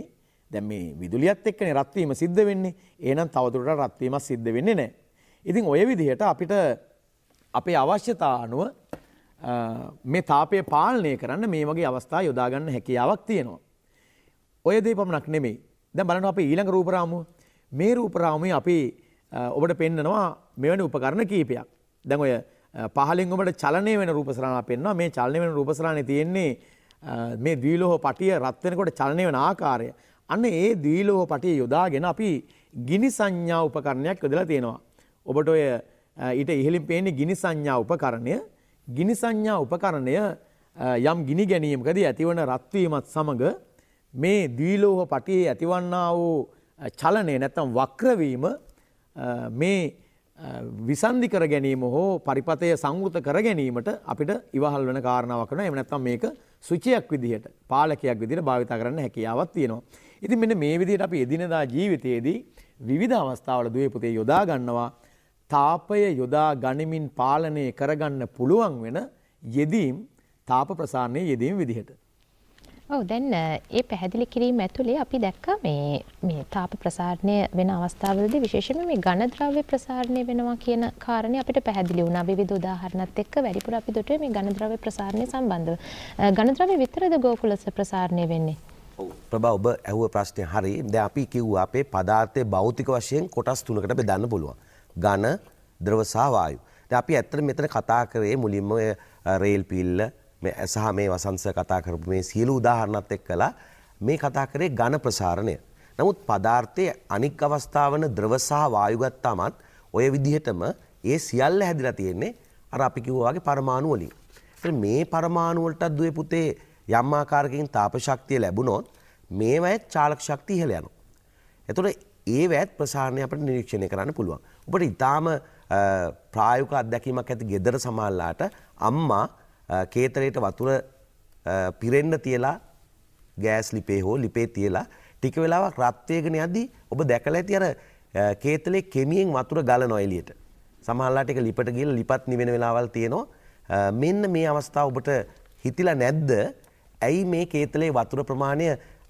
දැන් මේ විදුලියත් එක්කනේ රත් වීම සිද්ධ වෙන්නේ. එහෙනම් තව දුරටත් රත් වීමක් සිද්ධ වෙන්නේ නැහැ. ඉතින් ওই විදිහට අපිට අපේ අවශ්‍යතා අනුව මේ තාපය පාලනය කරන්න මේ වගේ අවස්ථා යොදා ගන්න හැකියාවක් තියෙනවා. ඔය දේ පමණක් නෙමෙයි. දැන් බලන්න අපේ ඊළඟ රූපරාමුව මේ රූපරාමයේ අපි ඔබට පෙන්නනවා මෙවැනි උපකරණ කීපයක්. දැන් ඔය පහලින් ඔබට චලනය වෙන රූපසරණක් පෙන්වනවා. මේ චලනය වෙන රූපසරණේ තියෙන්නේ මේ ද්විලෝහ පටිය රත් වෙනකොට චලනය වෙන ආකාරය. අන්න ඒ ද්විලෝහ පටිය යොදාගෙන අපි ගිනි සංඥා උපකරණයක් යොදලා තියෙනවා. ඔබට ඔය ඊට ඉහළින් පේන්නේ ගිනි සංඥා උපකරණය. ගිනි සංඥා උපකරණය යම් ගිනි ගැනීමකදී ඇතිවන රත් වීමත් සමග මේ ද්විලෝහ පටියේ ඇතිවන්නා වූ චලනය නැත්තම් වක්‍රවීම මේ විසන්ධි කර ගැනීම හෝ පරිපතය සංවෘත කර ගැනීමට අපිට ඉවහල් වන කාරණාවක් කරනවා. එහෙම නැත්නම් මේක සුචියක් විදිහට පාලකයක් විදිහට භාවිතා කරන්න හැකියාවක් තියෙනවා. ඉතින් මෙන්න මේ විදිහට අපි එදිනදා ජීවිතයේදී විවිධ අවස්ථාවල දුවේ පුතේ යොදා ගන්නවා තාපය යොදා ගනිමින් පාලනය කරගන්න පුළුවන් වෙන යෙදීම් තාප ප්‍රසාරණයේ යෙදීම් විදිහට. ඔව් දැන් ඒ පැහැදිලි කිරීම ඇතුලේ අපි දැක්ක මේ මේ තාප ප්‍රසාරණය වෙන අවස්ථාවලදී විශේෂයෙන්ම මේ ඝන ද්‍රව්‍ය ප්‍රසාරණය වෙනවා කියන කාරණේ අපිට පැහැදිලි වුණා විවිධ උදාහරණත් එක්ක වැඩිපුර අපි දුටුවේ මේ ඝන ද්‍රව්‍ය ප්‍රසාරණය සම්බන්ධව. ඝන ද්‍රව්‍ය විතරද ගෝකුලස ප්‍රසාරණය වෙන්නේ? ප්‍රභා ඔබ ඇහුව ප්‍රශ්නය හරි. දැන් අපි කිව්වා අපේ පදාර්ථයේ භෞතික වශයෙන් කොටස් තුනකට බෙදන්න පුළුවන්. ඝන, ද්‍රව සහ වායු. දැන් අපි ඇත්තට මෙතන කතා කරේ මුලින්ම රේල් පිල්ල සහ මේ වසංස කතා කරපු මේ සියලු උදාහරණත් එක්කලා මේ කතා කරේ ඝන ප්‍රසාරණය. නමුත් පදාර්ථයේ අනික් අවස්ථාවන ද්‍රව සහ වායු ගත්තාමත් ඔය විදිහටම ඒ සියල්ල හැදිලා තියෙන්නේ අර අපි කිව්වා වගේ පරමාණු වලින්. ඒත් මේ පරමාණු වලටත් දුවේ පුතේ යම් ආකාරයකින් තාප ශක්තිය ලැබුණොත් මේවැත් චාලක ශක්තිය ඉහළ යනවා. එතකොට ඒ වැත් ප්‍රසාරණය අපිට නිරීක්ෂණය කරන්න පුළුවන්. ඔබට ඊටාම ප්‍රායෝගික අත්දැකීමක් ඇති gedara සමාල්ලාට අම්මා කේතරයට වතුර පිරෙන්න තියලා ගෑස් ලිපේ හෝ ලිපේ තියලා ටික වෙලාවක් රත් වේගන යද්දී ඔබ දැකලා ඇති අර කේතලේ කෙමියෙන් වතුර ගලනවා එළියට. සමහරලාට ඒක ලිපට ගිහලා ලිපත් නිවෙන වෙලාවල් තියෙනවා. මෙන්න මේ අවස්ථාව ඔබට හිතිලා නැද්ද? ඇයි මේ කේතලේ වතුර ප්‍රමාණය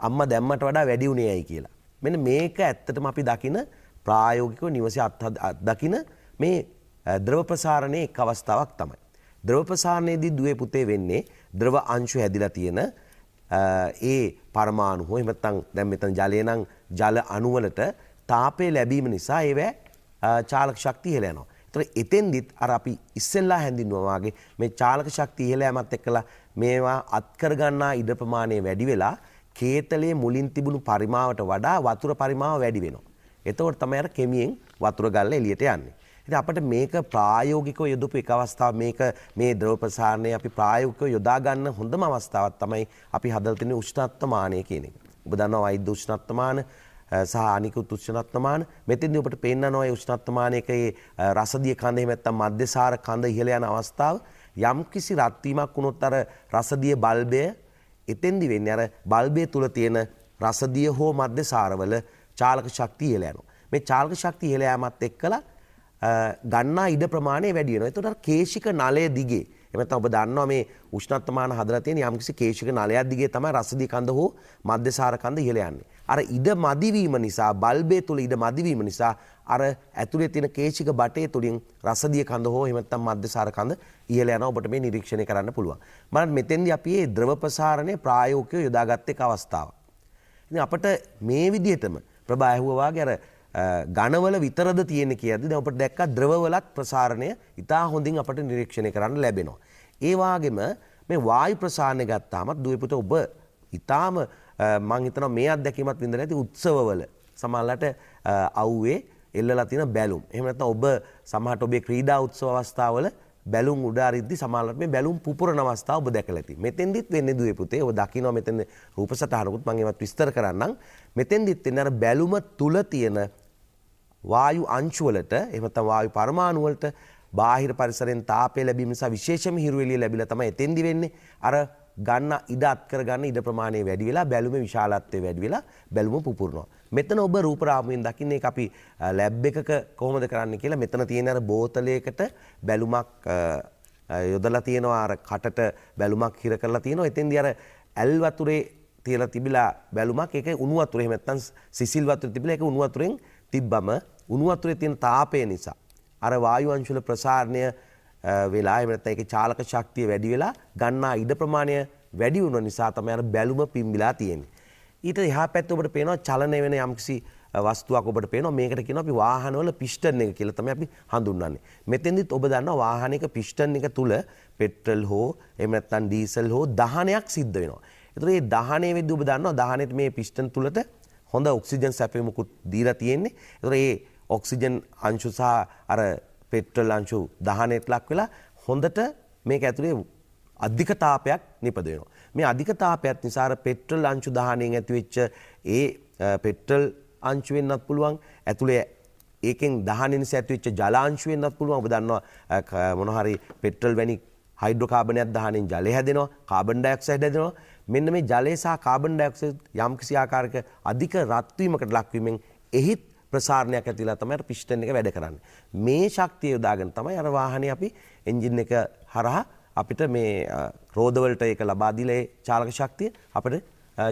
අම්මා දැම්මට වඩා වැඩි උනේ ඇයි කියලා. මෙන්න මේක ඇත්තටම අපි දකින ප්‍රායෝගිකව නිවසේ අත්දකින මේ ද්‍රව ප්‍රසාරණයේ එක් අවස්ථාවක් තමයි. ද්‍රව ප්‍රසාරණයේදී දුවේ පුතේ වෙන්නේ ද්‍රව අංශු හැදිලා තියෙන ඒ පරමාණු හෝ එහෙම නැත්නම් දැන් මෙතන ජලය නම් ජල අණු වලට තාපය ලැබීම නිසා ඒවැ චාලක ශක්තිය ඉහළ යනවා. ඒතර එතෙන්දිත් අර අපි ඉස්සෙල්ලා හැඳින්වුවා වගේ මේ චාලක ශක්තිය ඉහළ යෑමත් එක්කලා මේවා අත්කර ගන්නා ඉඩ ප්‍රමාණය වැඩි වෙලා කේතලයේ මුලින් තිබුණු පරිමාවට වඩා වතුර පරිමාව වැඩි වෙනවා. එතකොට තමයි අර කෙමියෙන් වතුර ගල්ලා එළියට යන්නේ. ඉතින් අපිට මේක ප්‍රායෝගිකව යොදපු එක අවස්ථාවක් මේක මේ ද්‍රව ප්‍රසාරණය අපි ප්‍රායෝගිකව යොදා ගන්න හොඳම අවස්ථාවක් තමයි අපි හදලා තියෙන උෂ්ණත්වමානය කියන එක. ඔබ දන්නවා වෛද්‍ය උෂ්ණත්වමාන සහ අනිකුත් උෂ්ණත්වමාන මෙතෙන්දී ඔබට පේන්නනවා ඒ උෂ්ණත්වමානයක ඒ රසදිය කඳ එහෙම නැත්නම් මධ්‍යසාර කඳ ඉහළ යන අවස්ථාව යම්කිසි රත් වීමක් වුණොත් අර රසදිය බල්බය එතෙන්දි වෙන්නේ අර බල්බය තුල තියෙන රසදිය හෝ මධ්‍යසාරවල චාලක ශක්තිය ඉහළ යනවා. මේ චාලක ශක්තිය ඉහළ යාමත් එක්කලා ගන්නා ඉඩ ප්‍රමාණය වැඩි වෙනවා. එතකොට කේශික නලය දිගේ එහෙම නැත්නම් ඔබ දන්නවා මේ උෂ්ණත්වමාන හදලා තියෙන යම්කිසි කේශික නලයක් දිගේ තමයි රසදී කඳ හෝ මධ්‍යසාර කඳ ඉහළ යන්නේ. අර ඉඩ මදිවීම නිසා බල්බේ තුල ඉඩ මදිවීම නිසා අර ඇතුලේ තියෙන කේශික බටේ තුලින් රසදිය කඳ හෝ එහෙම නැත්නම් මධ්‍යසාර කඳ ඉහළ යනවා ඔබට මේ නිරීක්ෂණය කරන්න පුළුවන්. මම මෙතෙන්දී අපි මේ ද්‍රව ප්‍රසාරණය ප්‍රායෝගිකව යොදාගත් එක අවස්ථාවක්. ඉතින් අපිට මේ විදිහටම ප්‍රභා ඇහුවා වගේ අර ඝනවල විතරද තියෙන කියද්දි දැන් අපිට දැක්කා ද්‍රවවලත් ප්‍රසාරණය ඉතා හොඳින් අපට නිරීක්ෂණය කරන්න ලැබෙනවා. ඒ වගේම මේ වායු ප්‍රසාරණය ගත්තාමත් දුවේ පුත ඔබ ඉතාම මං හිතනවා මේ අත්දැකීමත් විඳලා නැති උත්සවවල සමහරලාට අවුවේ එල්ලලා තියෙන බැලුම්. එහෙම නැත්නම් ඔබ සමහරට ඔබේ ක්‍රීඩා උත්සව අවස්ථාවල බැලුම් උඩ අරිද්දි සමහරවිට මේ බැලුම් පුපුරන අවස්ථාව ඔබ දැකලා ඇති. මෙතෙන්දිත් වෙන්නේ දුවේ පුතේ. ඔබ දකිනවා මෙතන රූප සටහනකුත් මම ඒවත් විස්තර කරන්නම්. මෙතෙන්දිත් වෙන්නේ අර බැලුම තුල තියෙන වායු අංශුවලට එහෙම නැත්නම් වායු පරමාණු වලට බාහිර පරිසරයෙන් තාපය ලැබීම නිසා විශේෂම හිරු එළිය ලැබිලා තමයි එතෙන්දි වෙන්නේ. අර ගන්න ඉඩ අත් කරගන්න ඉඩ ප්‍රමාණය වැඩි වෙලා බැලුමේ විශාලත්වය වැඩි වෙලා බැලුම පුපුරනවා. මෙතන ඔබ රූප රාමුවෙන් දකින්නේ ඒක අපි ලැබ් එකක කොහොමද කරන්නේ කියලා මෙතන තියෙන අර බෝතලයකට බැලුමක් යොදලා තියෙනවා අර කටට බැලුමක් හිර කරලා තියෙනවා. එතෙන්දී අර ඇල් වතුරේ තියලා තිබිලා බැලුමක් ඒක උණු වතුර එහෙම නැත්නම් සිසිල් වතුර තිබිලා ඒක උණු වතුරෙන් තිබ්බම උණු වතුරේ තියෙන තාපය නිසා අර වායු අංශුල ප්‍රසාරණය වෙලා එහෙම නැත්නම් ඒකේ චාලක ශක්තිය වැඩි වෙලා ගන්නා ඉඩ ප්‍රමාණය වැඩි වුණ නිසා තමයි අර බැලුම පිම්බිලා තියෙන්නේ. ඊට එහා පැත්තේ ඔබට පේනවා චලනය වෙන යම්කිසි වස්තුවක් ඔබට පේනවා මේකට කියනවා අපි වාහනවල පිස්ටන් එක කියලා තමයි අපි හඳුන්වන්නේ. මෙතෙන්දිත් ඔබ දන්නවා වාහනයක පිස්ටන් එක තුල පෙට්‍රල් හෝ එහෙම නැත්නම් ඩීසල් හෝ දහනයක් සිද්ධ වෙනවා. ඒතර මේ දහනය වෙද්දී ඔබ දන්නවා දහනෙත් මේ පිස්ටන් තුලට හොඳ ඔක්සිජන් සැපයීමකුත් දීලා තියෙන්නේ. ඒතර ඒ ඔක්සිජන් අංශු සහ අර පෙට්‍රල් අංශු දහනයට ලක් වෙලා හොඳට මේක ඇතුලේ අධික තාපයක් නිපද වෙනවා. මේ අධික තාපයත් නිසා අර පෙට්‍රල් අංශු දහණයෙන් ඇතිවෙච්ච ඒ පෙට්‍රල් අංශු වෙන්නත් පුළුවන් ඇතුලේ ඒකෙන් දහණය නිසා ඇතිවෙච්ච ජල අංශු වෙන්නත් පුළුවන්. ඔබ දන්නවා මොන හරි පෙට්‍රල් වැනි හයිඩ්‍රෝකාබනයක් දහනින් ජලය හැදෙනවා කාබන් ඩයොක්සයිඩ් හැදෙනවා මෙන්න මේ ජලය සහ කාබන් ඩයොක්සයිඩ් යම්කිසි ආකාරයක අධික රත්වීමකට ලක්වීමෙන් එහිත් ප්‍රසාරණයක් ඇතිලා තමයි අර පිස්ටන් එක වැඩ කරන්නේ. මේ ශක්තිය යොදාගෙන තමයි අර වාහනේ අපි එන්ජින් එක හරහා අපිට මේ රෝදවලට ඒක ලබා දීලා ඒ චාලක ශක්තිය අපිට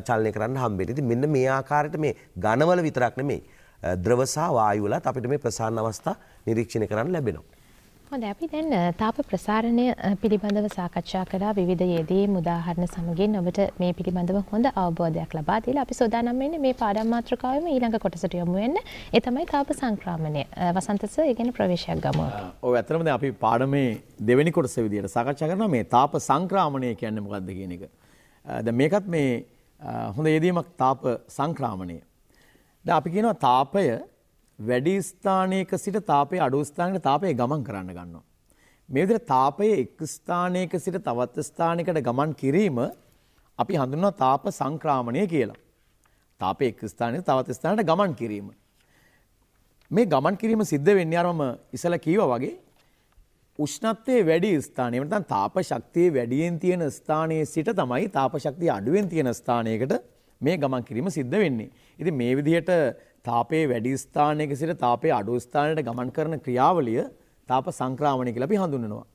චලනය කරන්න හම්බෙන්නේ. ඉතින් මෙන්න මේ ආකාරයට මේ ඝනවල විතරක් නෙමෙයි ද්‍රව සහ වායු වලත් අපිට මේ ප්‍රසාරණ අවස්ථා නිරීක්ෂණය කරන්න ලැබෙනවා. හොඳ අපි දැන් තාප ප්‍රසාරණය පිළිබඳව සාකච්ඡා කළා විවිධ යෙදීම් උදාහරණ සමගින් ඔබට මේ පිළිබඳව හොඳ අවබෝධයක් ලබා දීලා අපි සූදානම් වෙන්නේ මේ පාඩම් මාතෘකාවෙම ඊළඟ කොටසට යමු වෙන්න. ඒ තමයි තාප සංක්‍රමණය. වසන්ත සර් ඒ ගැන ප්‍රවේශයක් ගමු. ඔව් ඇත්තටම දැන් අපි පාඩමේ දෙවෙනි කොටස විදියට සාකච්ඡා කරනවා මේ තාප සංක්‍රමණය කියන්නේ මොකක්ද කියන එක. දැන් මේකත් මේ හොඳ යෙදීමක් තාප සංක්‍රමණය. දැන් අපි කියනවා තාපය වැඩි ස්ථානයක සිට තාපය අඩු ස්ථානයකට තාපය ගමන් කරන්න ගන්නවා. මේ විදිහට තාපය එක් ස්ථානයක සිට තවත් ස්ථානයකට ගමන් කිරීම අපි හඳුන්වනවා තාප සංක්‍රාමණය කියලා. තාපය එක් ස්ථානයක තවත් ස්ථානයකට ගමන් කිරීම. මේ ගමන් කිරීම සිද්ධ වෙන්නේ අරම ඉස්සලා කීවා වගේ උෂ්ණත්වයේ වැඩි ස්ථානයේ නැත්නම් තාප ශක්තිය වැඩියෙන් තියෙන ස්ථානයේ සිට තමයි තාප ශක්තිය අඩුවෙන් තියෙන ස්ථානයකට මේ ගමන් කිරීම සිද්ධ වෙන්නේ. ඉතින් මේ විදිහට තාපයේ වැඩි ස්ථානයක සිට තාපයේ අඩු ස්ථානයට ගමන් කරන ක්‍රියාවලිය තාප සංක්‍රාමණය කියලා අපි හඳුන්වනවා.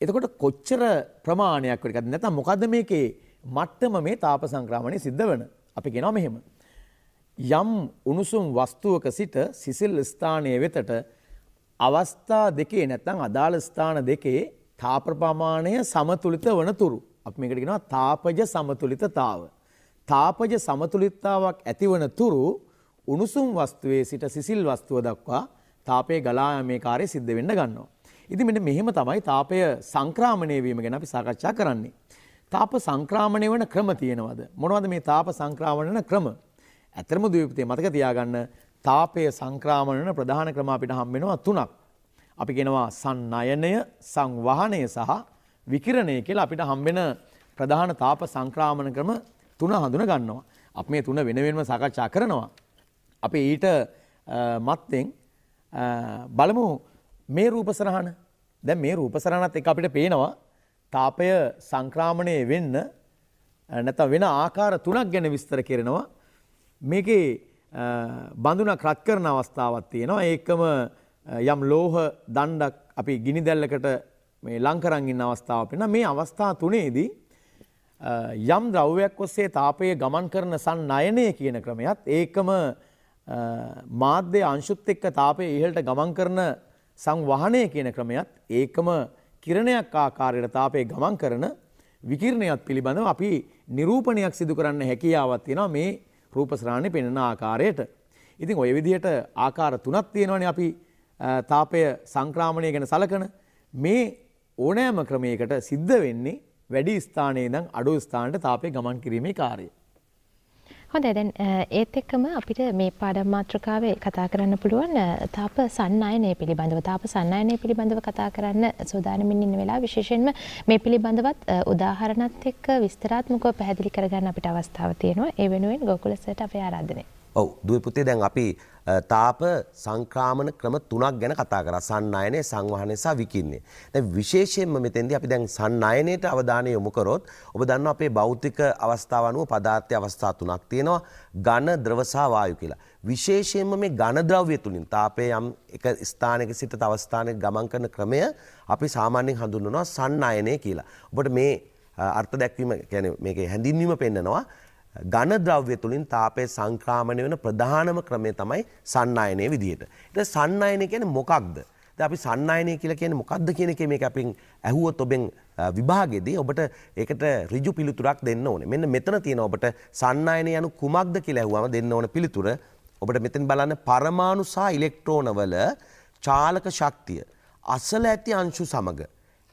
එතකොට කොච්චර ප්‍රමාණයක් වෙන්නද නැත්නම් මොකද්ද මේකේ මට්ටම මේ තාප සංක්‍රාමණය සිද්ධ වෙන? අපි කියනවා මෙහෙම. යම් උණුසුම් වස්තුවක සිට සිසිල් ස්ථානයේ වෙතට අවස්ථා දෙකේ නැත්නම් අදාළ ස්ථාන දෙකේ තාප ප්‍රමාණය සමතුලිත වන තුරු අපි මේකට කියනවා තාපජ සමතුලිතතාව. තාපජ සමතුලිතතාවක් ඇතිවන තුරු උණුසුම් වස්තුවේ සිට සිසිල් වස්තුව දක්වා තාපයේ ගලා යාමේ කාර්යය සිද්ධ වෙන්න ගන්නවා. ඉතින් මෙන්න මෙහෙම තමයි තාපය සංක්‍රාමණය වීම ගැන අපි සාකච්ඡා කරන්නේ. තාප සංක්‍රාමණය වෙන ක්‍රම තියෙනවද? මොනවද මේ තාප සංක්‍රාමණය වෙන ක්‍රම? ඇත්තම ද්වීපතේ මතක තියාගන්න තාපය සංක්‍රාමණය වෙන ප්‍රධාන ක්‍රම අපිට හම් වෙනවා තුනක්. අපි කියනවා සන්නයනය, සංවහනය සහ විකිරණය කියලා අපිට හම් වෙන ප්‍රධාන තාප සංක්‍රාමණ ක්‍රම තුන හඳුන ගන්නවා. අපි මේ තුන වෙන වෙනම සාකච්ඡා කරනවා. අපි ඊට මත්තෙන් බලමු මේ රූපසරහන. දැන් මේ රූපසරහනත් එක අපිට පේනවා. තාපය සංක්‍රාමණය වෙන්න නැත්නම් වෙන ආකාර තුනක් ගැන විස්තර කරනවා. මේකේ බඳුනක් රත් කරන අවස්ථාවක් තියෙනවා. ඒකම යම් ලෝහ දණ්ඩක් අපි ගිනි දැල්ලකට මේ ලං කරන් ඉන්න අවස්ථාවක් වෙනවා. මේ අවස්ථා තුනේදී යම් ද්‍රව්‍යයක් ඔස්සේ තාපය ගමන් කරන සන්නයනය කියන ක්‍රමයත් ඒකම මාධ්‍ය අංශුත් එක්ක තාපය ඉහළට ගමන් කරන සංවහනය කියන ක්‍රමයත් ඒකම කිරණයක් ආකාරයට තාපය ගමන් කරන විකිරණයත් පිළිබඳව අපි නිරූපණයක් සිදු කරන්න හැකියාවක් තියෙනවා මේ රූපස්රාණි පෙනෙන ආකාරයට. ඉතින් ওই විදිහට ආකාර තුනක් තියෙනවනේ අපි තාපය සංක්‍රාමණය ගැන සලකන මේ ඕනෑම ක්‍රමයකට සිද්ධ වෙන්නේ වැඩි ස්ථානයේ ඉඳන් අඩු ස්ථානට තාපය ගමන් කිරීමේ කාර්යය. හොඳ දැන් ඒත් එක්කම අපිට මේ පාඩම් මාතෘකාවේ කතා කරන්න පුළුවන් තාප සන්නයනය පිළිබඳව. තාප සන්නයනය පිළිබඳව කතා කරන්න සූදානමින් ඉන්න වෙලා විශේෂයෙන්ම මේ පිළිබඳවත් උදාහරණත් එක්ක විස්තරාත්මකව පැහැදිලි කරගන්න අපිට අවස්ථාව තියෙනවා. ඒ වෙනුවෙන් ගෝකුලසට අපේ ආරාධනය. ඔව් දුවේ පුතේ දැන් අපි තාප සංක්‍රාමන ක්‍රම තුනක් ගැන කතා කරා. සන්නයනය, සංවහනය සහ විකිරණය. දැන් විශේෂයෙන්ම මෙතෙන්දී අපි දැන් සන්නයනයට අවධානය යොමු කරොත් ඔබ දන්නවා අපේ භෞතික අවස්ථාව අනුව පදාර්ථයේ අවස්ථා තුනක් තියෙනවා. ඝන, ද්‍රව සහ වායු කියලා. විශේෂයෙන්ම මේ ඝන ද්‍රව්‍ය තුලින් තාපයේ යම් එක ස්ථානයක සිට තව ස්ථානයක ගමන් කරන ක්‍රමය අපි සාමාන්‍යයෙන් හඳුන්වනවා සන්නයනය කියලා. ඔබට මේ අර්ථ දැක්වීම කියන්නේ මේකේ හැඳින්වීම පෙන්නනවා ඝන ද්‍රව්‍ය තුලින් තාපය සංක්‍රාමණය වෙන ප්‍රධානම ක්‍රමය තමයි සන්නයනයේ විදිහට. ඊට සන්නයනය කියන්නේ මොකක්ද? දැන් අපි සන්නයනය කියලා කියන්නේ මොකක්ද කියන එක මේක අපෙන් ඇහුවොත් ඔබෙන් විභාගයේදී ඔබට ඒකට ඍජු පිළිතුරක් දෙන්න ඕනේ. මෙන්න මෙතන තියෙන ඔබට සන්නයනය යනු කුමක්ද කියලා ඇහුවම දෙන්න ඕන පිළිතුර ඔබට මෙතෙන් බලන්න පරමාණු සහ ඉලෙක්ට්‍රෝන වල චාලක ශක්තිය අසල ඇති අංශු සමග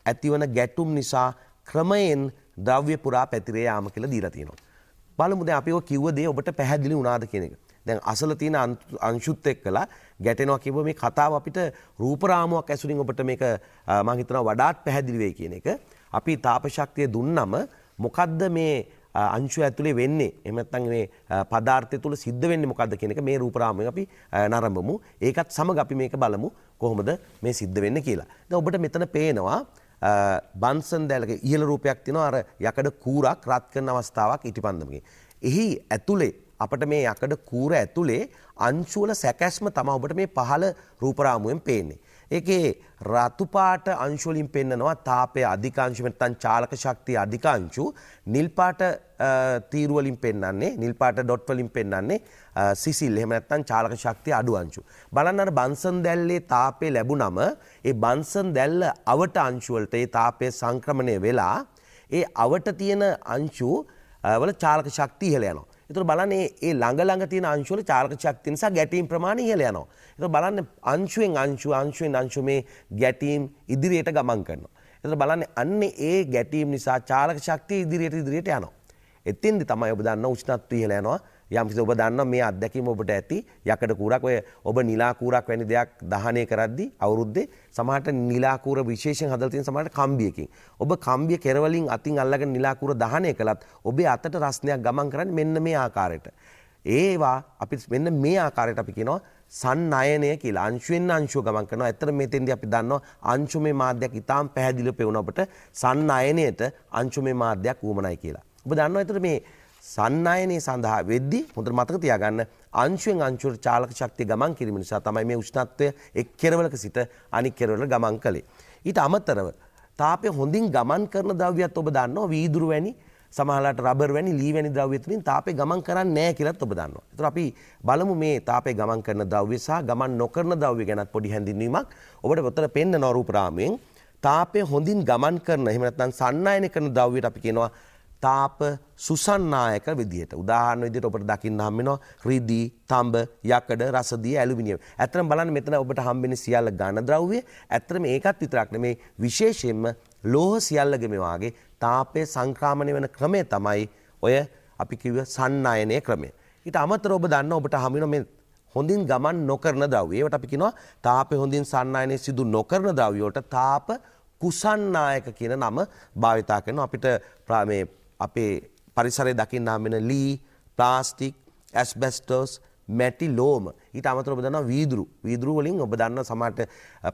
ඇතිවන ගැටුම් නිසා ක්‍රමයෙන් ද්‍රව්‍ය පුරා පැතිරේ යාම කියලා දීලා තියෙනවා. බලමු දැන් අපි ඔය කිව්ව දේ ඔබට පැහැදිලි වුණාද කියන එක. දැන් අසල තියෙන අංශුත් එක්කලා ගැටෙනවා කිව්ව මේ කතාව අපිට රූප රාමුවක් ඇසුරින් ඔබට මේක මම හිතනවා වඩාත් පැහැදිලි වෙයි කියන එක. අපි තාප ශක්තිය දුන්නම මොකද්ද මේ අංශු ඇතුලේ වෙන්නේ එහෙම නැත්නම් මේ පදාර්ථය තුල සිද්ධ වෙන්නේ මොකද්ද කියන එක මේ රූප රාමුවෙන් අපි නරඹමු. ඒකත් සමග අපි මේක බලමු කොහොමද මේ සිද්ධ වෙන්නේ කියලා. දැන් ඔබට මෙතන පේනවා බන්සන් දැලක ඉහළ රූපයක් තිනවා අර යකඩ කූරක් රත් කරන අවස්ථාවක් ඉටිපන්දමකින්. එහි ඇතුලේ අපට මේ යකඩ කූර ඇතුලේ අංශුවල සැකැස්ම තමයි ඔබට මේ පහළ රූපරාමුවෙන් පේන්නේ. ඒකේ රතු පාට අංශු වලින් පෙන්නනවා තාපය අධිකාංශු නැත්නම් චාලක ශක්තිය අධිකාංශු නිල් පාට තීරු වලින් පෙන්වන්නේ නිල් පාට ඩොට් වලින් පෙන්වන්නේ සිසිල් එහෙම නැත්නම් චාලක ශක්තිය අඩු අංශු. බලන්න අර බන්සන් දැල්ලේ තාපය ලැබුණම ඒ බන්සන් දැල්ල අවට අංශු වලට ඒ තාපය සංක්‍රමණය වෙලා ඒ අවට තියෙන අංශු වල චාලක ශක්තිය ඉහළ යනවා. එතකොට බලන්න ඒ ළඟ ළඟ තියෙන අංශු වල චාලක ශක්තිය නිසා ගැටීම් ප්‍රමාණය ඉහළ යනවා. එතකොට බලන්න අංශුවෙන් අංශු අංශුවෙන් අංශු මේ ගැටීම් ඉදිරියට ගමන් කරනවා. එතකොට බලන්න අන්න ඒ ගැටීම් නිසා චාලක ශක්තිය ඉදිරියට ඉදිරියට යනවා. එතින්දි තමයි ඔබ දන්න උෂ්ණත්වය ඉහළ යනවා. යම්කිසි ඔබ දන්නවා මේ අත්දැකීම ඔබට ඇති යකඩ කූරක් ඔය ඔබ නිලා කූරක් වැනි දෙයක් දහනය කරද්දී අවුරුද්දේ සමහරට නිලා කූර විශේෂයෙන් හදලා තියෙන සමහරට කම්බියකින් ඔබ කම්බිය කෙරවලින් අතින් අල්ලගෙන නිලා කූර දහනය කළත් ඔබේ අතට රස්නයක් ගමන් කරන්නේ මෙන්න මේ ආකාරයට. ඒවා අපි මෙන්න මේ ආකාරයට අපි කියනවා සන්නයනය කියලා අංශුවෙන් අංශුව ගමන් කරනවා. ඇත්තට මෙතෙන්දී අපි දන්නවා අංශුමේ මාධ්‍යයක් ඊටාම් පැහැදිලිව පෙවුන අපට සන්නයනයට අංශුමේ මාධ්‍යයක් ඌමනයි කියලා. ඔබ දන්නවා ඇත්තට මේ සන්නයනය සඳහා වෙද්දී හොඳට මතක තියාගන්න අංශුවෙන් අංශුවට චාලක ශක්තිය ගමන් කිරීම නිසා තමයි මේ උෂ්ණත්වය එක් කෙරවලක සිට අනික් කෙරවල ගමන් කළේ. ඊට අමතරව තාපය හොඳින් ගමන් කරන ද්‍රව්‍යත් ඔබ දන්නවා වීදුරු වැනි සමහරලාට රබර් වැනි ලී වැනි ද්‍රව්‍ය තුලින් තාපය ගමන් කරන්නේ නැහැ කියලාත් ඔබ දන්නවා. ඒතර අපි බලමු මේ තාපය ගමන් කරන ද්‍රව්‍ය සහ ගමන් නොකරන ද්‍රව්‍ය ගැනත් පොඩි හැඳින්වීමක් ඔබට ඔතන පෙන්න රූප රාමයෙන් තාපය හොඳින් ගමන් කරන එහෙම නැත්නම් සන්නායන කරන ද්‍රව්‍යයට අපි කියනවා තාප සුසන්නායක විදිහට උදාහරණ විදිහට ඔබට දකින්න හම්බෙනවා රිදී, තඹ, යකඩ, රසදිය, ඇලුමිනියම්. ඇත්තටම බලන්න මෙතන ඔබට හම්බෙන්නේ සියල්ල ඝන ද්‍රව්‍ය. ඇත්තටම ඒකත් විතරක් නෙමේ විශේෂයෙන්ම ලෝහ සියල්ලගෙම වාගේ තාපය සංක්‍රමණය වෙන ක්‍රමය තමයි ඔය අපි කිව්ව සන්නායනය ක්‍රමය. ඊට අමතරව ඔබ දන්න ඔබට හම්බෙන මේ හොඳින් ගමන් නොකරන ද්‍රව්‍ය. ඒවට අපි කියනවා තාපය හොඳින් සන්නායනය සිදු නොකරන ද්‍රව්‍ය වලට තාප කුසන්නායක කියන නම භාවිතා කරනවා. අපිට මේ අපේ පරිසරය දකින්න හම්බෙන ලී, ප්ලාස්ටික්, ඇස්බෙස්ටෝස්, මැටි ලෝම ඊට අමතරව ඔබ දන්නවා වීදුරු. වීදුරු වලින් ඔබ දන්නවා සමහරට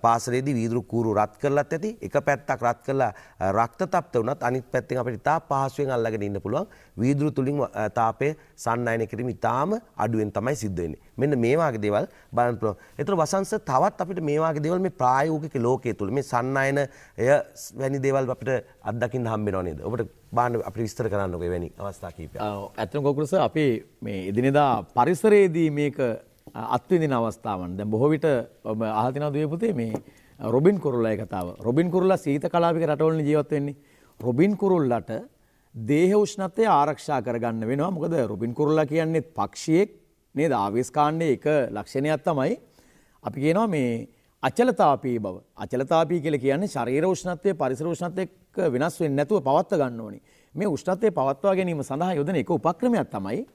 පාසලේදී වීදුරු කූරු රත් කරලත් ඇති එක පැත්තක් රත් කරලා රක්ත තප්ත වුණත් අනිත් පැත්තෙන් අපිට ඉතා පහසුවෙන් අල්ලගෙන ඉන්න පුළුවන්. වීදුරු තුලින් තාපය සන්නයන කිරීම ඉතාම අඩුවෙන් තමයි සිද්ධ වෙන්නේ. මෙන්න මේ වගේ දේවල් බලන්න පුළුවන්. ඒතර වසංශ තවත් අපිට මේ වගේ දේවල් මේ ප්‍රායෝගික ලෝකයේ තුල මේ සන්නයන එය වැනි දේවල් අපිට අත්දකින්න හම්බ වෙනව නේද? ඔබට බාන්න අපි විස්තර කරන්නකො එවැනි අවස්ථා කිහිපයක් ඇත්තම ගොකුරුස අපි මේ එදිනෙදා පරිසරයේදී මේක අත්විඳින අවස්ථාවන් දැන් බොහෝ විට ඔබ අහලා තියෙනවා දුවේ පුතේ මේ රොබින් කුරුල්ලාගේ කතාව. රොබින් කුරුල්ලා සීත කලාපික රටවල ජීවත් වෙන්නේ. රොබින් කුරුල්ලාට දේහ උෂ්ණත්වය ආරක්ෂා කරගන්න වෙනවා. මොකද රොබින් කුරුල්ලා කියන්නේ පක්ෂියෙක් නේද? ආවේස්කාණ්ඩයේ එක ලක්ෂණයක් තමයි අපි කියනවා මේ අචලතාපී බව. අචලතාපී කියලා කියන්නේ ශරීර උෂ්ණත්වය පරිසර උෂ්ණත්වය එක්ක වෙනස් වෙන්නේ නැතුව පවත්වා ගන්න ඕනේ. මේ උෂ්ණත්වය පවත්වා ගැනීම සඳහා යොදන එක උපක්‍රමයක් තමයි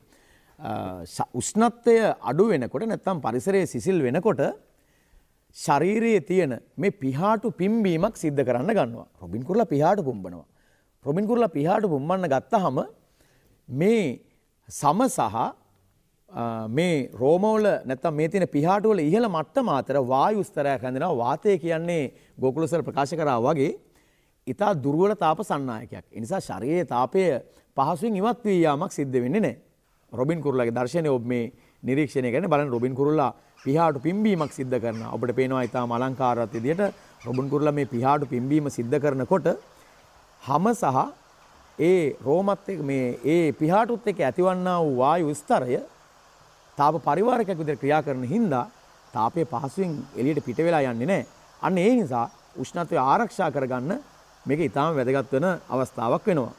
උෂ්ණත්වය අඩු වෙනකොට නැත්තම් පරිසරයේ සිසිල් වෙනකොට ශරීරයේ තියෙන මේ පිහාටු පිම්බීමක් සිද්ධ කරන්න ගන්නවා. රොබින් කුරුල්ලා පිහාටු පුම්බනවා. රොබින් කුරුල්ලා පිහාටු පුම්බන්න ගත්තහම මේ සම සහ මේ රෝමවල නැත්තම් මේ තියෙන පිහාටු වල ඉහළ මට්ටම අතර වායු ස්තරයක් හැදෙනවා. වාතය කියන්නේ ගෝකුලසර ප්‍රකාශ කරා වගේ ඊටා දුර්වල තාප සන්නායකයක්. ඒ නිසා ශරීරයේ තාපය පහසුවෙන් ඉවත් වී යාමක් සිද්ධ වෙන්නේ නැහැ. රොබින් කුරුල්ලාගේ දර්ශනය ඔබ මේ නිරීක්ෂණය කරන බලන්න රොබින් කුරුල්ලා පිහාටු පිම්බීමක් සිද්ධ කරනවා. ඔබට පේනවා ඊටාම අලංකාරවත් විදියට රොබින් කුරුල්ලා මේ පිහාටු පිම්බීම සිද්ධ කරනකොට හැම සහ ඒ රෝමත් එක්ක මේ ඒ පිහාටුත් එක්ක ඇතිවන්නා වූ වායු ස්තරය තාප පරිවාරකයක් විදිහට ක්‍රියා කරන හින්දා තාපය පහසුවෙන් එළියට පිට වෙලා යන්නේ නැහැ. අන්න ඒ නිසා උෂ්ණත්වය ආරක්ෂා කරගන්න මේක ඊටාම වැදගත් වෙන අවස්ථාවක් වෙනවා.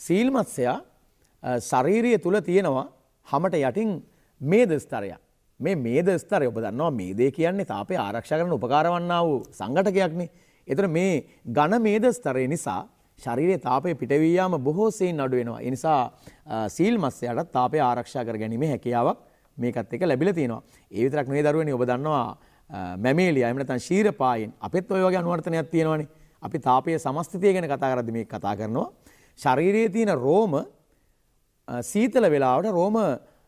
සීල් මත්ස්‍යයා ශරීරය තුළ තියෙනවා හමට යටින් මේද ස්තරයක්. මේ මේද ස්තරය ඔබ දන්නවා මේදේ කියන්නේ තාපේ ආරක්ෂා කරන උපකාර වන්නා වූ සංඝටකයක්නේ. ඒතර මේ ඝන මේද ස්තරය නිසා ශරීරයේ තාපය පිටවී යාම බොහෝ සෙයින් අඩු වෙනවා. ඒ නිසා සීල් මත්ස්‍යයට තාපය ආරක්ෂා කර ගැනීමේ හැකියාවක් මේකත් එක්ක ලැබිලා තියෙනවා. ඒ විතරක් නෙවෙයි දරුවනේ ඔබ දන්නවා මැමේලියා එහෙම නැත්නම් ශීරපායෙන් අපිත් ඔය වගේ අනුවර්තනයක් තියෙනවානේ. අපි තාපයේ සමස්ථිතිය ගැන කතා කරද්දී මේක කතා කරනවා. ශරීරයේ තියෙන රෝම සීතල වෙලාවට රෝම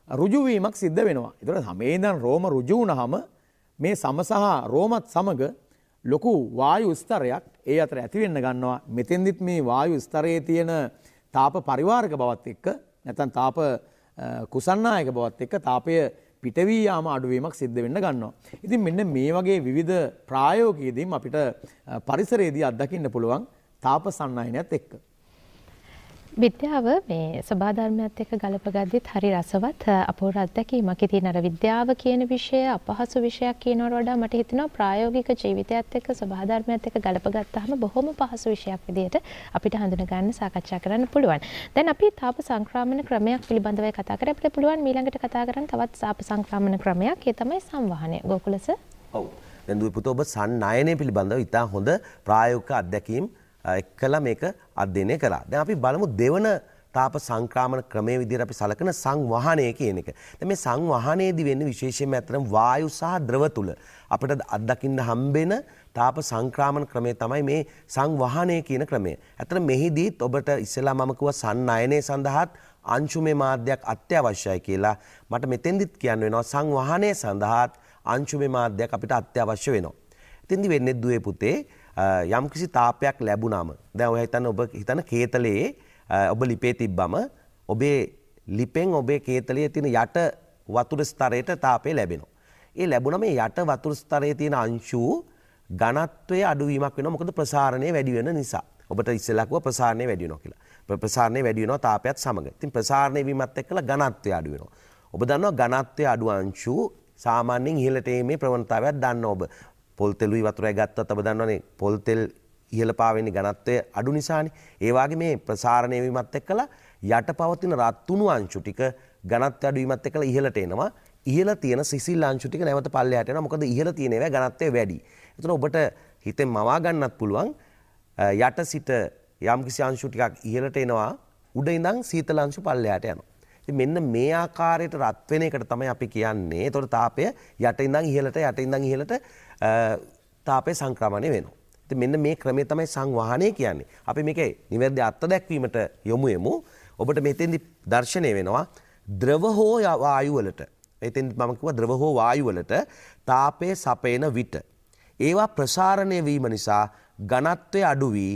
රුජුවීමක් සිද්ධ වෙනවා. එතකොට හැමේ ඉඳන් රෝම රුජු වුණාම මේ සම සහ රෝමත් සමග ලොකු වායු ස්තරයක් ඒ අතර ඇතිවෙන්න ගන්නවා මෙතෙන්දිත් මේ වායු ස්තරයේ තියෙන තාප පරිවාරක බවත් එක්ක නැතන් තාප කුසන්නායක බවත් එක්ක තාපය පිටවී යාම අඩුවීමක් සිද්ධ වෙන්න ගන්නවා. ඉතින් මෙන්න මේ වගේ විවිධ ප්‍රායෝගිකයේදීම අපිට පරිසරයේදී අත්දකින්න පුළුවන් තාප සන්නයනයත් එක්ක. විද්‍යාව මේ සබාධර්මයත් එක්ක ගලපගද්දිත් හරි රසවත් අපූර්ව අත්දැකීමක්. ඉතින් අර විද්‍යාව කියන විෂය අපහසු විෂයක් කියනවට වඩා මට හිතෙනවා ප්‍රායෝගික ජීවිතයත් එක්ක සබාධර්මයත් එක්ක ගලපගත්තාම බොහොම පහසු විෂයක් විදිහට අපිට හඳුන ගන්න සාකච්ඡා කරන්න පුළුවන්. දැන් අපි තාප සංක්‍රමණ ක්‍රමයක් පිළිබඳව කතා කරලා අපිට පුළුවන් ඊළඟට කතා කරන්න තවත් තාප සංක්‍රමණ ක්‍රමයක්. ඒ තමයි සංවහනය. ගෝකුලස. ඔව්. දැන් දුවේ පුතෝ ඔබ සන්නයනය පිළිබඳව ඉතා හොඳ ප්‍රායෝගික අත්දැකීම් එක්කලා මේක අධ්‍යයනය කළා. දැන් අපි බලමු දෙවන තාප සංක්‍රාමන ක්‍රමයේ විදිහට අපි සලකන සංවහනය කියන එක. දැන් මේ සංවහනයේදී වෙන්නේ විශේෂයෙන්ම ඇත්තටම වායු සහ ද්‍රව තුල අපිට අත්දකින්න හම්බෙන තාප සංක්‍රාමන ක්‍රමය තමයි මේ සංවහනය කියන ක්‍රමය. ඇත්තට මෙහිදීත් ඔබට ඉස්සෙල්ලා මම කිව්වා සන්නයනයේ සඳහාත් අංශුමය මාධ්‍යයක් අත්‍යවශ්‍යයි කියලා. මට මෙතෙන්දිත් කියන්න වෙනවා සංවහනය සඳහාත් අංශුමය මාධ්‍යයක් අපිට අත්‍යවශ්‍ය වෙනවා. එතෙන්දි වෙන්නේ දුවේ පුතේ යම්කිසි තාපයක් ලැබුණාම දැන් ඔය හිතන්න ඔබ හිතන කේතලයේ ඔබ ලිපේ තිබ්බම ඔබේ ලිපෙන් ඔබේ කේතලයේ තියෙන යට වතුර ස්තරයට තාපය ලැබෙනවා. ඒ ලැබුණම මේ යට වතුර ස්තරයේ තියෙන අංශු ඝනත්වයේ අඩුවීමක් වෙනවා මොකද ප්‍රසාරණය වැඩි වෙන නිසා. ඔබට ඉස්සෙල්ලා කිව්වා ප්‍රසාරණය වැඩි වෙනවා කියලා. ප්‍රසාරණය වැඩි වෙනවා තාපයත් සමග. ඉතින් ප්‍රසාරණය වීමත් එක්කලා ඝනත්වය අඩු වෙනවා. ඔබ දන්නවා ඝනත්වයේ අඩු අංශු සාමාන්‍යයෙන් ඉහළට එීමේ ප්‍රවණතාවයක් දන්න ඔබ. පොල් තෙලුයි වතුරයි ගත්තත් ඔබ දන්නවනේ පොල් තෙල් ඉහළ පාවෙන්නේ ඝනත්වය අඩු නිසානේ. ඒ වගේ මේ ප්‍රසාරණය වීමත් එක්කලා යට පවතින රත්තුණු අංශු ටික ඝනත්වය අඩු වීමත් එක්කලා ඉහළට එනවා. ඉහළ තියෙන සිසිල් අංශු ටික නැවත පල්ලෙහාට එනවා. මොකද ඉහළ තියෙන ඒවා ඝනත්වය වැඩි. එතන ඔබට හිතෙන් මවා ගන්නත් පුළුවන් යට සිට යම්කිසි අංශු ටිකක් ඉහළට එනවා. උඩ ඉඳන් සීතල අංශු පල්ලෙහාට යනවා. මෙන්න මේ ආකාරයට රත් වෙන එකට තමයි අපි කියන්නේ. ඒතකොට තාපය යට ඉඳන් ඉහළට යට ඉඳන් ඉහළට තාපය සංක්‍රමණය වෙනවා. ඉතින් මෙන්න මේ ක්‍රමය තමයි සංවහනය කියන්නේ. අපි මේකේ නිවැරදි අර්ථ දැක්වීමට යොමු යමු. ඔබට මෙතෙන්දි දර්ශනය වෙනවා ද්‍රව හෝ වායු වලට. එතෙන්දි මම කිව්වා ද්‍රව හෝ වායු වලට තාපය සපයන විට ඒවා ප්‍රසාරණය වීම නිසා ඝනත්වය අඩු වී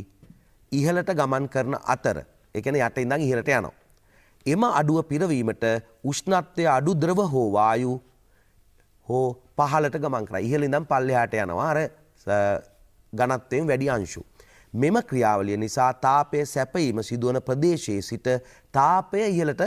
ඉහළට ගමන් කරන අතර ඒ කියන්නේ යට ඉඳන් ඉහළට යනවා. එම අඩුව පිරවීමට උෂ්ණත්වය අඩු ද්‍රව හෝ වායු හෝ පහලට ගමන් කර ඉහළ ඉඳම් පල්ලෙහාට යනවා අර ගණත්වයෙන් වැඩි අංශු. මෙම ක්‍රියාවලිය නිසා තාපය සැපීම සිදුවන ප්‍රදේශයේ සිට තාපය ඉහළට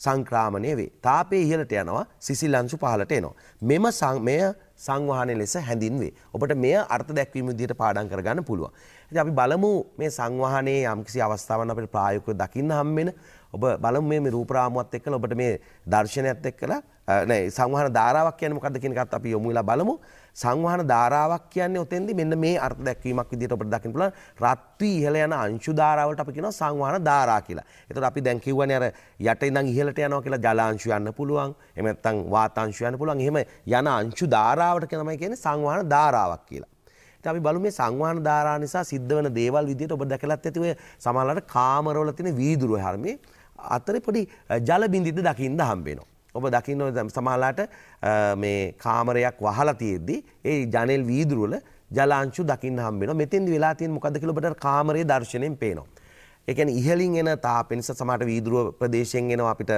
සංක්‍රාමණය වේ. තාපය ඉහළට යනවා සිසිල් අංශු පහලට එනවා. මෙම මෙය සංවහනය ලෙස හැඳින්වේ. ඔබට මෙය අර්ථ දැක්වීම විදිහට පාඩම් කරගන්න පුළුවන්. ඉතින් අපි බලමු මේ සංවහනයේ යම්කිසි අවස්ථාවක් අපිට ප්‍රායෝගිකව දකින්න හම්බෙන ඔබ බලමු මේ රූප රාමුවත් එක්කලා ඔබට මේ දර්ශනයත් එක්කලා නෑ සංවහන ධාරාවක් කියන්නේ මොකක්ද කියන එකත් අපි යොමු වෙලා බලමු. සංවහන ධාරාවක් කියන්නේ ඔතෙන්දි මෙන්න මේ අර්ථ දැක්වීමක් විදිහට ඔබට දකින්න පුළුවන්. රත් වී ඉහළ යන අංශු ධාරාවලට අපි කියනවා සංවහන ධාරා කියලා. ඒතකොට අපි දැන් කියවනේ අර යට ඉඳන් ඉහළට යනවා කියලා ජලාංශු යන්න පුළුවන්. එහෙම නැත්නම් වාතාංශු යන්න පුළුවන්. එහෙම යන අංශු ධාරාවට තමයි කියන්නේ සංවහන ධාරාවක් කියලා. ඉතින් අපි බලමු මේ සංවහන ධාරා නිසා සිද්ධ වෙන දේවල් විදිහට ඔබ දැකලත් ඇති ඔය සමහරවිට කාමරවල තියෙන වීදුරු හැරමේ අතරේ පොඩි ජල බිඳිද්ද දකින්න හම්බ වෙනවා. ඔබ දකින්න සමහරලාට මේ කාමරයක් වහලා තියෙද්දි ඒ ජනෙල් වීදුරු වල ජලාංශු දකින්න හම්බ වෙනවා. මෙතෙන්දි වෙලා තියෙන මොකද්ද කියලා ඔබට කාමරයේ දර්ශනයෙන් පේනවා. ඒ කියන්නේ ඉහළින් එන තාපය නිසා සමහරට වීදුරුව ප්‍රදේශයෙන් එනවා අපිට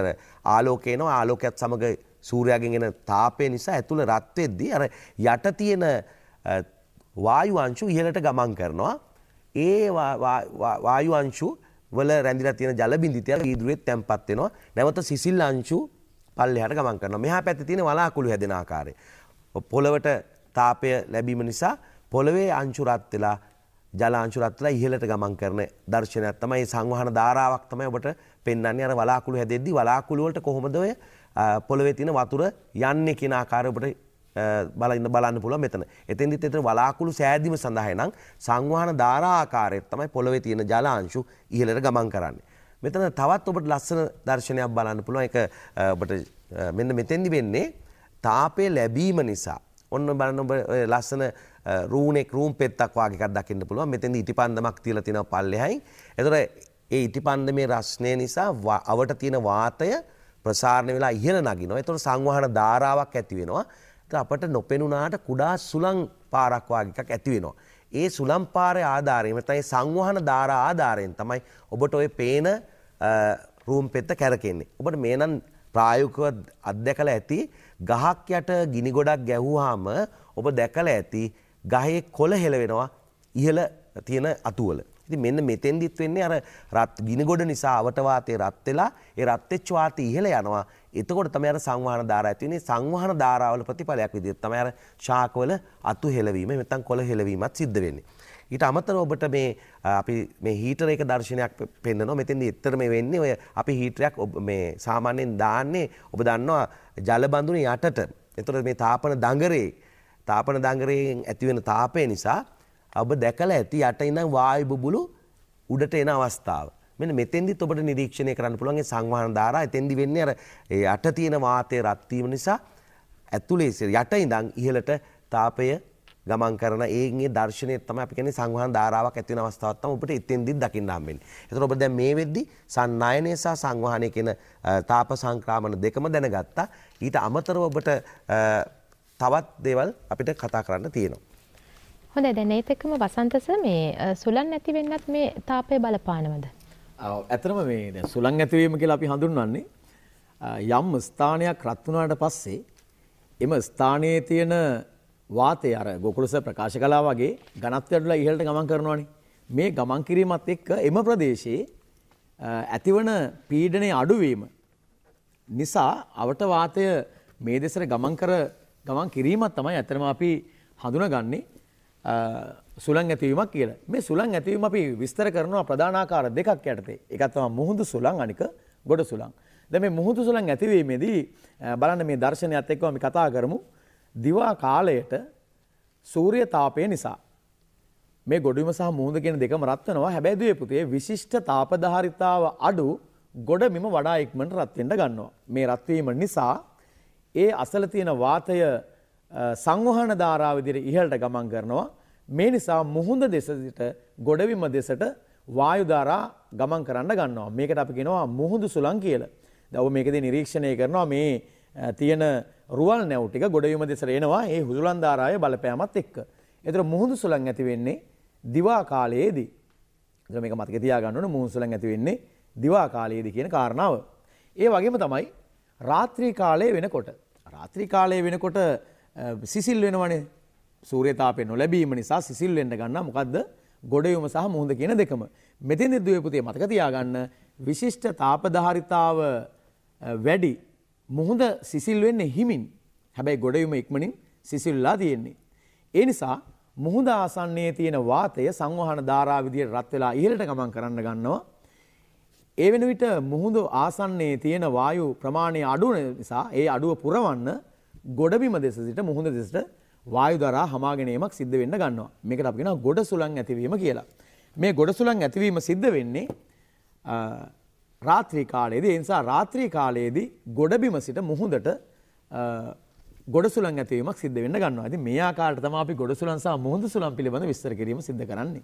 ආලෝකය එනවා. ආලෝකයත් සමග සූර්යාගෙන් එන තාපය නිසා ඇතුළ රත් වෙද්දී අර යට තියෙන වායු අංශු ඉහළට ගමන් කරනවා. ඒ වායු අංශු වල රැඳිලා තියෙන ජල බිඳිතය වීදුරුවේ තැම්පත් වෙනවා. නැවත සිසිල් අංශු පල්ලෙහාට ගමන් කරනවා. මෙහා පැත්තේ තියෙන වලාකුළු හැදෙන ආකාරය. පොළවට තාපය ලැබීම නිසා පොළවේ අංශු රත් වෙලා ජල අංශු රත් වෙලා ඉහළට ගමන් කරන දර්ශනයක් තමයි සංවහන ධාරාවක් තමයි ඔබට පෙන්වන්නේ. අර වලාකුළු හැදෙද්දි වලාකුළු වලට කොහොමද ඔය පොළවේ තියෙන වතුර යන්නේ කියන ආකාරය ඔබට බලන්න බලන්න පුළුවන් මෙතන. එතෙන්දිත් එතන වලාකුළු සෑදීම සඳහා නම් සංවහන ධාරා ආකාරයට තමයි පොළවේ තියෙන ජල අංශු ඉහළට ගමන් කරන්නේ. මෙතන තවත් ඔබට ලස්සන දර්ශනයක් බලන්න පුළුවන්. ඒක ඔබට මෙන්න මෙතෙන්දි වෙන්නේ තාපය ලැබීම නිසා. ඔන්න බලන්න ඔබ ලස්සන රූණෙක් රූම් පෙත්තක් වගේ එකක් දකින්න පුළුවන්. මෙතෙන්දි ඉටිපන්දමක් තියලා තිනවා පල්ලෙහායින්. එතකොට ඒ ඉටිපන්දමේ රස්නය නිසා අවට තියෙන වාතය ප්‍රසාරණය වෙලා ඉහළ නගිනවා. එතකොට සංවහන ධාරාවක් ඇති වෙනවා. පැත්ත අපට නොපෙනුනාට කුඩා සුළං පාරක් වගේ එකක් ඇති වෙනවා. ඒ සුළම් පාරේ ආධාරයෙන් නැත්නම් සංවහන ධාරා ආධාරයෙන් තමයි ඔබට ওই පේන රූම් පෙත්ත කැරකෙන්නේ. ඔබට මේනම් ප්‍රායෝගිකව අත්දැකලා ඇති ගහක් යට ගිනි ගොඩක් ගැහුවාම ඔබ දැකලා ඇති ගහේ කොළ හෙලවෙනවා ඉහළ තියෙන අතුවල. ඉතින් මෙන්න මෙතෙන්දිත් වෙන්නේ අර රත් ගිනි ගොඩ නිසා අවට වාතය රත් වෙලා ඒ රත් වෙච්ච වාතය ඉහළ යනවා. එතකොට තමයි අර සංවහන ධාරා ඇති වෙන්නේ. සංවහන ධාරාවල ප්‍රතිඵලයක් විදිහට තමයි අර ශාකවල අතු හෙලවීම නැත්නම් කොළ හෙලවීමත් සිද්ධ වෙන්නේ. ඊට අමතරව ඔබට මේ අපි මේ හීටර එක දර්ශනයක් පෙන්වනවා. මෙතෙන්දී ඇත්තට මේ වෙන්නේ ඔය අපි හීටරයක් මේ සාමාන්‍යයෙන් දාන්නේ ඔබ දන්නවා ජල බඳුනේ යටට. එතකොට මේ තාපන දඟරේ තාපන දඟරයෙන් ඇතිවෙන තාපය නිසා ඔබ දැකලා ඇති යට ඉඳන් වායු බුබුලු උඩට එන අවස්ථාව. මෙන්න මෙතෙන්දිත් ඔබට නිරීක්ෂණය කරන්න පුළුවන් ඒ සංවහන ධාරා එතෙන්දි වෙන්නේ අර ඒ යට තියෙන වාතය රත් වීම නිසා ඇතුලේ යට ඉඳන් ඉහළට තාපය ගමන් කරන ඒගේ දර්ශනය තමයි අපි කියන්නේ සංවහන ධාරාවක් ඇති වෙන අවස්ථාවක් තමයි ඔබට එතෙන්දිත් දකින්න හම්බෙන්නේ. ඒතර ඔබ දැන් මේ වෙද්දි සන්නයනය සහ සංවහනය කියන තාප සංක්‍රාමන දෙකම දැනගත්තා. ඊට අමතරව ඔබට තවත් දේවල් අපිට කතා කරන්න තියෙනවා. හොඳ දැන් ඒත් එක්කම වසන්තස මේ සුලන් නැති වෙන්නත් මේ තාපය බලපානවද? ඇත්තටම මේ දැන් සුලන් ඇතිවීම කියලා අපි හඳුන්වන්නේ යම් ස්ථානයක් රත් වුණාට පස්සේ එම ස්ථානයේ තියෙන වාතය අර ගොකුලස ප්‍රකාශ කලා වගේ ඝනත්වයටලා ඉහළට ගමන් කරනවානේ. මේ ගමන් කිරීමත් එක්ක එම ප්‍රදේශයේ ඇතිවන පීඩනයේ අඩුවීම නිසා අවට වාතය මේ දෙසට ගමන් කර ගමන් කිරීමත් තමයි ඇත්තටම අපි හඳුනගන්නේ සුළං ඇතිවීමක් කියලා. මේ සුළං ඇතිවීම අපි විස්තර කරනවා ප්‍රධානාකාර දෙකක් යටතේ. එකක් තමයි මුහුදු සුළං අනික ගොඩ සුළං. දැන් මේ මුහුදු සුළං ඇතිවීමේදී බලන්න මේ දර්ශනයත් එක්ක අපි කතා කරමු. දිවා කාලයට සූර්ය තාපය නිසා මේ ගොඩිම සහ මුහුද කියන දෙකම රත් වෙනවා. හැබැයි දුවේ පුතේ විශිෂ්ට තාපධාරිතාව අඩු ගොඩබිම වඩා ඉක්මනට රත් වෙන්න ගන්නවා. මේ රත් වීම නිසා ඒ අසල තියෙන වාතය සංවහන ධාරාව විදිහට ඉහළට ගමන් කරනවා. මේ නිසා මුහුද දෙසට ගොඩවිම දෙසට වායු ධාරා ගමන් කරන්න ගන්නවා. මේකට අපි කියනවා මුහුදු සුළං කියලා. දැන් ඔබ මේකදී නිරීක්ෂණය කරනවා මේ තියෙන රුවල් නැව් ටික ගොඩවිම දෙසට එනවා ඒ හුදුලන් ධාරාවේ බලපෑමත් එක්ක. ඒතර මුහුදු සුළං ඇති වෙන්නේ දිවා කාලයේදී. ඒතර මේක මතක තියාගන්න ඕනේ මුහුදු සුළං ඇති වෙන්නේ දිවා කාලයේදී කියන කාරණාව. ඒ වගේම තමයි රාත්‍රී කාලයේ වෙනකොට. රාත්‍රී කාලයේ වෙනකොට සිසිල් වෙනවනේ සූර්ය තාපය නොලැබීම නිසා සිසිල් වෙන්න ගන්නා මොකද්ද ගොඩයුම සහ මුහුද කියන දෙකම. මෙතෙන්දි දුවේ පුතේ මතක තියාගන්න විශිෂ්ට තාපධාරිතාව වැඩි මුහුද සිසිල් වෙන්නේ හිමින්. හැබැයි ගොඩයුම ඉක්මනින් සිසිල්ලා තියෙන්නේ. ඒ නිසා මුහුද ආසන්නයේ තියෙන වාතය සංවහන ධාරා විදියට රත් වෙලා ඉහළට ගමන් කරන්න ගන්නවා. ඒ වෙන විට මුහුද ආසන්නයේ තියෙන වායු ප්‍රමාණය අඩු නිසා ඒ අඩුව පුරවන්න ගොඩබිම දෙස සිට මුහුද දෙසට වායු දරා හමාගෙනීමක් සිද්ධ වෙන්න ගන්නවා. මේකට අපි කියනවා ගොඩ සුළං ඇතිවීම කියලා. මේ ගොඩ සුළං ඇතිවීම සිද්ධ වෙන්නේ රාත්‍රී කාලයේදී. ඒ නිසා රාත්‍රී කාලයේදී ගොඩබිම සිට මුහුදට ගොඩ සුළං ඇතිවීමක් සිද්ධ වෙන්න ගන්නවා. ඉතින් මේ ආකාරයට තමයි අපි ගොඩ සුළං සහ මුහුදු සුළං පිළිබඳ විස්තර කිරීම සිද්ධ කරන්නේ.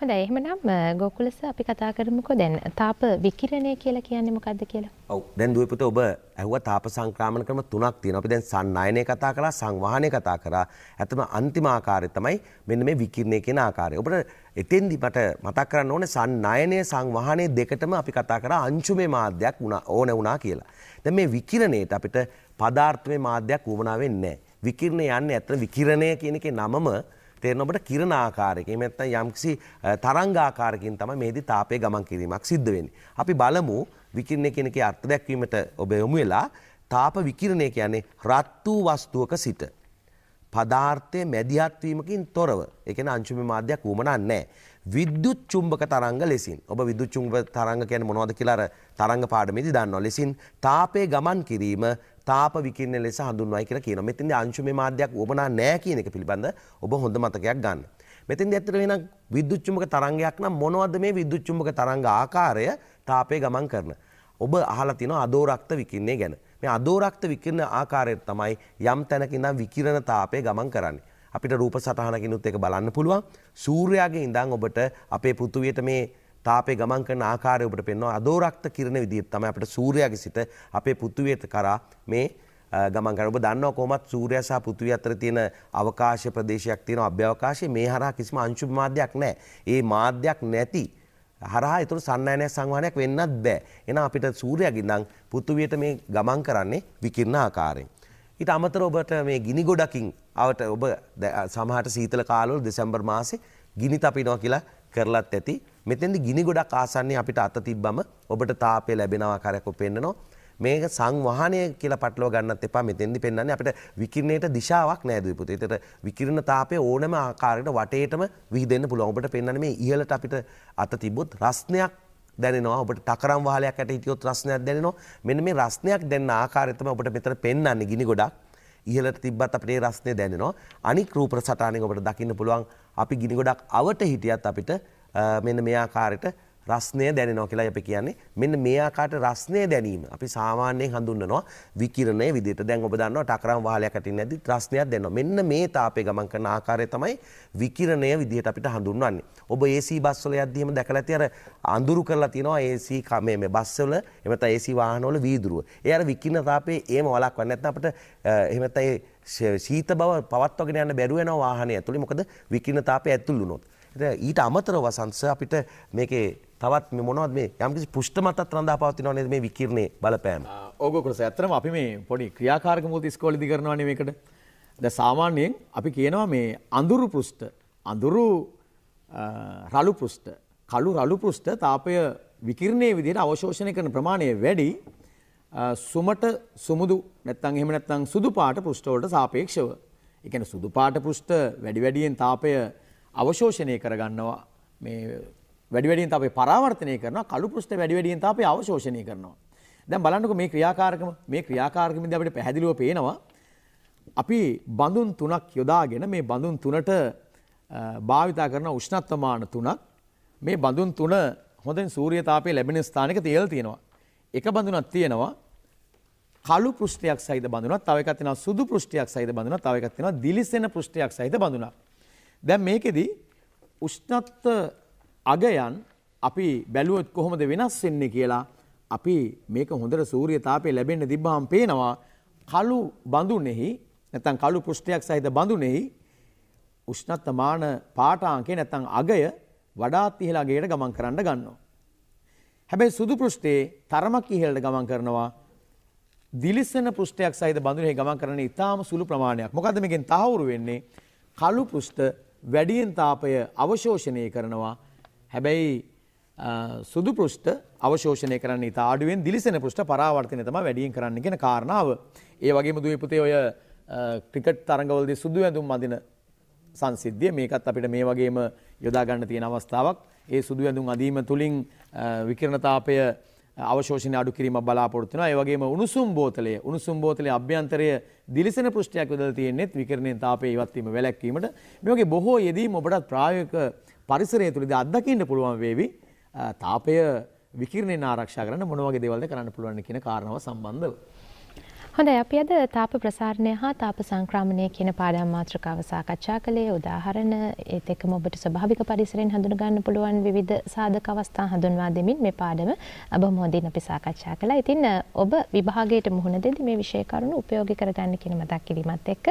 හොඳයි එහෙමනම් ගෝකුලස අපි කතා කරමුකෝ දැන් තාප විකිරණය කියලා කියන්නේ මොකද්ද කියලා. ඔව් දැන් දුවේ පුතේ ඔබ ඇහුවා තාප සංක්‍රමණ ක්‍රම තුනක් තියෙනවා. අපි දැන් සන්නයනය කතා කරා, සංවහනය කතා කරා. ඇත්තම අන්තිම ආකාරය තමයි මෙන්න මේ විකිරණය කියන ආකාරය. ඔබට එතෙන්දි මට මතක් කරන්න ඕනේ සන්නයනය සංවහනය දෙකටම අපි කතා කරා අංශුමේ මාධ්‍යයක් වුණා ඕන වුණා කියලා. දැන් මේ විකිරණයට අපිට පදාර්ථමය මාධ්‍යයක් වුණා වෙන්නේ නැහැ. විකිරණය යන්නේ ඇත්තට විකිරණය කියන එකේ නමම තේරෙන ඔබට කිරණ ආකාරයකින් එහෙම නැත්නම් යම්කිසි තරංග ආකාරයකින් තමයි මේදී තාපය ගමන් කිරීමක් සිද්ධ වෙන්නේ. අපි බලමු විකිරණය කියන එකේ අර්ථ දැක්වීමට ඔබ යොමු වෙලා තාප විකිරණය කියන්නේ රත් වූ වස්තුවක සිට පදාර්ථයේ මැදිහත් වීමකින් තොරව ඒ කියන්නේ අංශුමය මාධ්‍යයක් වුමනා නැහැ. විද්‍යුත් චුම්බක තරංග ලෙසින් ඔබ විද්‍යුත් චුම්බක තරංග කියන්නේ මොනවද කියලා අර තරංග පාඩමේදී දන්නවා. ලෙසින් තාපයේ ගමන් කිරීම තාප විකිරණ ලෙස හඳුන්වයි කියලා කියනවා. මෙතෙන්දී අංශුමය මාධ්‍යයක් වමනා නැහැ කියන එක පිළිබඳ ඔබ හොඳ මතකයක් ගන්න. මෙතෙන්දී ඇත්තට වෙන විද්‍යුත් චුම්බක තරංගයක් නම් මොනවද මේ විද්‍යුත් චුම්බක තරංග ආකාරය තාපයේ ගමන් කරන. ඔබ අහලා තියෙනවා අදෝරක්ත විකිරණය ගැන. මේ අදෝරක්ත විකිරණ ආකාරය තමයි යම් තැනක ඉඳන් විකිරණ තාපය ගමන් කරන්නේ. අපිට රූප සටහනකිනුත් ඒක බලන්න පුළුවන්. සූර්යාගේ ඉඳන් ඔබට අපේ පෘථුවියට මේ තාපේ ගමන් කරන ආකාරය ඔබට පෙන්වනවා අදෝරක්ත කිරණ විදිහට තමයි අපිට සූර්යාගේ සිට අපේ පෘථුවියට කරා මේ ගමන් කරන ඔබ දන්නවා කොහොමත් සූර්යයා සහ පෘථිවිය අතර තියෙන අවකාශ ප්‍රදේශයක් තියෙනවා අභ්‍යවකාශයේ මේ හරහා කිසිම අංශු මාධ්‍යයක් නැහැ. ඒ මාධ්‍යයක් නැති හරහා ඒතර සන්නයනයක් සංවහනයක් වෙන්නත් බෑ. එහෙනම් අපිට සූර්යයාගෙන් නම් පෘථිවියට මේ ගමන් කරන්නේ විකිරණ ආකාරයෙන්. ඊට අමතරව ඔබට මේ ගිනි ගොඩකින් අවට ඔබ සමහරට සීතල කාලවල දෙසැම්බර් මාසේ ගිනි තපිනවා කියලා කරලත් ඇති. මෙතෙන්දි ගිනි ගොඩක් ආසන්නේ අපිට අත තිබ්බම ඔබට තාපය ලැබෙන ආකාරයක් පෙන්නනවා. මේක සංවහනය කියලා පටලව ගන්නත් එපා මෙතෙන්දි පෙන්වන්නේ අපිට විකිරණයට දිශාවක් නෑ දුවේ පුතේ. ඒතර විකිරණ තාපය ඕනෑම ආකාරයකට වටේටම විහිදෙන්න පුළුවන්. ඔබට පෙන්වන්නේ මේ ඉහළට අපිට අත තිබ්බොත් රස්නයක් දැනෙනවා ඔබට ටකරම් වහලයක් ඇට හිටියොත් රස්නයක් දැනෙනවා. මෙන්න මේ රස්නයක් දැනන ආකාරය තමයි ඔබට මෙතන පෙන්වන්නේ ගිනි ගොඩක්. ඉහළට තිබ්බත් අපිට ඒ රස්නේ දැනෙනවා. අනික් රූප සටහනෙන් ඔබට දකින්න පුළුවන් අපි ගිනි ගොඩක් අවට හිටියත් අපිට මෙන්න මේ ආකාරයට රස්නය දැනෙනවා කියලා අපි කියන්නේ මෙන්න මේ ආකාරයට රස්නය දැනීම අපි සාමාන්‍යයෙන් හඳුන්වනවා විකිරණය විදිහට. දැන් ඔබ දන්නවා ටකරම් වහලයක් අටින් නැද්දි රස්නයක් දැනෙනවා. මෙන්න මේ තාපේ ගමන් කරන ආකාරය තමයි විකිරණය විදිහට අපිට හඳුන්වන්නේ. ඔබ AC බස් වල යද්දි එහෙම දැකලා ඇති අර අඳුරු කරලා තියෙනවා AC මේ මේ බස් වල එහෙම නැත්නම් AC වාහන වල වීදුරුව. ඒ අර විකිරණ තාපේ එහෙම වළක්වන්නේ නැත්නම් අපිට එහෙම නැත්නම් ශීත බව පවත්වාගෙන යන්න බැරුව වෙනවා වාහනේ ඇතුලේ. මොකද විකිරණ තාපේ ඇතුල් වුණොත්. ඊට අමතරව වසන්ස අපිට මේකේ තවත් මොනවද මේ යම්කිසි පෘෂ්ඨ මතත් රඳා පවතිනව නේද මේ විකිරණේ බලපෑම. ඕක කොටස ඇත්තටම අපි මේ පොඩි ක්‍රියාකාරක මුත් ඉස්කෝලේදී කරනවානේ මේකට. දැන් සාමාන්‍යයෙන් අපි කියනවා මේ අඳුරු පෘෂ්ඨ අඳුරු රළු පෘෂ්ඨ කළු රළු පෘෂ්ඨ තාපය විකිරණයේ විදිහට අවශෝෂණය කරන ප්‍රමාණය වැඩි සුමට සුමුදු නැත්තම් එහෙම නැත්තම් සුදු පාට පෘෂ්ඨ වලට සාපේක්ෂව. ඒ කියන්නේ සුදු පාට පෘෂ්ඨ වැඩි වැඩියෙන් තාපය අවශෝෂණය කරගන්නවා මේ වැඩි වැඩියෙන් තාපය පරාවර්තනය කරනවා කළු පෘෂ්ඨ වැඩි වැඩියෙන් තාපය අවශෝෂණය කරනවා. දැන් බලන්නකො මේ ක්‍රියාකාරකම මේ ක්‍රියාකාරකමෙන්ද අපිට පැහැදිලිව පේනවා අපි බඳුන් තුනක් යොදාගෙන මේ බඳුන් තුනට භාවිතා කරන උෂ්ණත්වමාන තුනක් මේ බඳුන් තුන හොඳින් සූර්ය තාපය ලැබෙන ස්ථානයක තියලා තියෙනවා. එක බඳුනක් තියෙනවා කළු පෘෂ්ඨයක් සහිත බඳුනක් තව එකක් තියෙනවා සුදු පෘෂ්ඨයක් සහිත බඳුනක් තව එකක් තියෙනවා දිලිසෙන පෘෂ්ඨයක් සහිත බඳුනක්. දැන් මේකෙදි උෂ්ණත්ව අගයන් අපි බැලුවොත් කොහොමද වෙනස් වෙන්නේ කියලා අපි මේක හොඳට සූර්ය තාපය ලැබෙන්න තිබ්බහම පේනවා කළු බඳුනේහි නැත්නම් කළු පෘෂ්ඨයක් සහිත බඳුනේහි උෂ්ණත්වමාන පාඨාංකේ නැත්නම් අගය වඩාත් ඉහළ අගයට ගමන් කරන්න ගන්නවා. හැබැයි සුදු පෘෂ්ඨයේ තරමක් ඉහළට ගමන් කරනවා දිලිසෙන පෘෂ්ඨයක් සහිත බඳුනේ ගමන් කරන ඉතාම සුළු ප්‍රමාණයක්. මොකද මේකෙන් තහවුරු වෙන්නේ කළු පෘෂ්ඨ වැඩියෙන් තාපය අවශෝෂණය කරනවා හැබැයි සුදු පෘෂ්ඨ අවශෝෂණය කරන්න ඉතා අඩුවෙන් දිලිසෙන පෘෂ්ඨ පරාවර්තනය තමයි වැඩියෙන් කරන්න කියන කාරණාව. ඒ වගේම දුවේ පුතේ ඔය ක්‍රිකට් තරඟවලදී සුදු ඇඳුම් අඳින සංසිද්ධිය මේකත් අපිට මේ වගේම යොදා ගන්න තියෙන අවස්ථාවක්. ඒ සුදු ඇඳුම් අඳීම තුලින් විකිරණතාපය අවශෝෂණය අඩු කිරීමක් බලාපොරොත්තු වෙනවා. ඒ වගේම උණුසුම් බෝතලය, උණුසුම් බෝතලයේ අභ්‍යන්තරය දිලිසෙන පෘෂ්ඨයක් යොදලා තියෙන්නේත් විකිරණයෙන් තාපය ඉවත් වීම වැළැක්වීමට. මේ වගේ බොහෝ යෙදීම් ඔබටත් ප්‍රායෝගික පරිසරය තුළදී අත්දකින්න පුළුවන් වේවි. තාපය විකිරණයෙන් ආරක්ෂා කරන්න මොන වගේ දේවල්ද කරන්න පුළුවන් කියන කාරණාව සම්බන්ධව. හොඳයි අපි අද තාප ප්‍රසාරණය හා තාප සංක්‍රමණය කියන පාඩම් මාතෘකාව සාකච්ඡා කළේ උදාහරණ ඒත් එක්කම ඔබට ස්වභාවික පරිසරයෙන් හඳුන ගන්න පුළුවන් විවිධ සාධක අවස්ථා හඳුන්වා දෙමින් මේ පාඩම බොහොම හොඳින් අපි සාකච්ඡා කළා. ඉතින් ඔබ විභාගයට මුහුණ දෙද්දී මේ විෂය කරුණු උපයෝගී කරගන්න කියන මතක් කිරීමත් එක්ක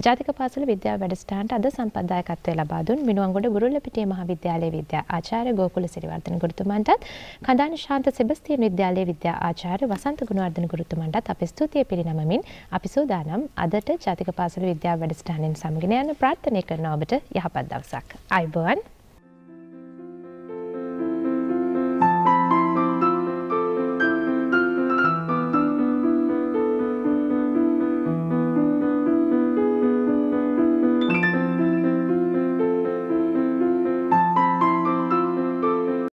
ජාතික පාසල විද්‍යා වැඩසටහනට අද සම්ප්‍රදායකත්වය ලබා දුන් මිනුවන්ගොඩ බුරුල්ලපිටිය මහාවිද්‍යාලයේ විද්‍යා ආචාර්ය ගෝකුල සිරිවර්ධන ගුරුතුමන්ටත් කඳාන ශාන්ත සෙබස්තියන් විද්‍යාලයේ විද්‍යා ආචාර්ය වසන්ත ගුණවර්ධන ගුරුතුමන්ටත් අපි ස්තුතිය පිරිනමමින් නමමින් අපි සූදානම් අදට ජාතික පාසල විද්‍යාව වැඩසටහනෙන් සමගෙන යන ප්‍රාර්ථනය කරන ඔබට යහපත් දවසක්. අයිබෝවන්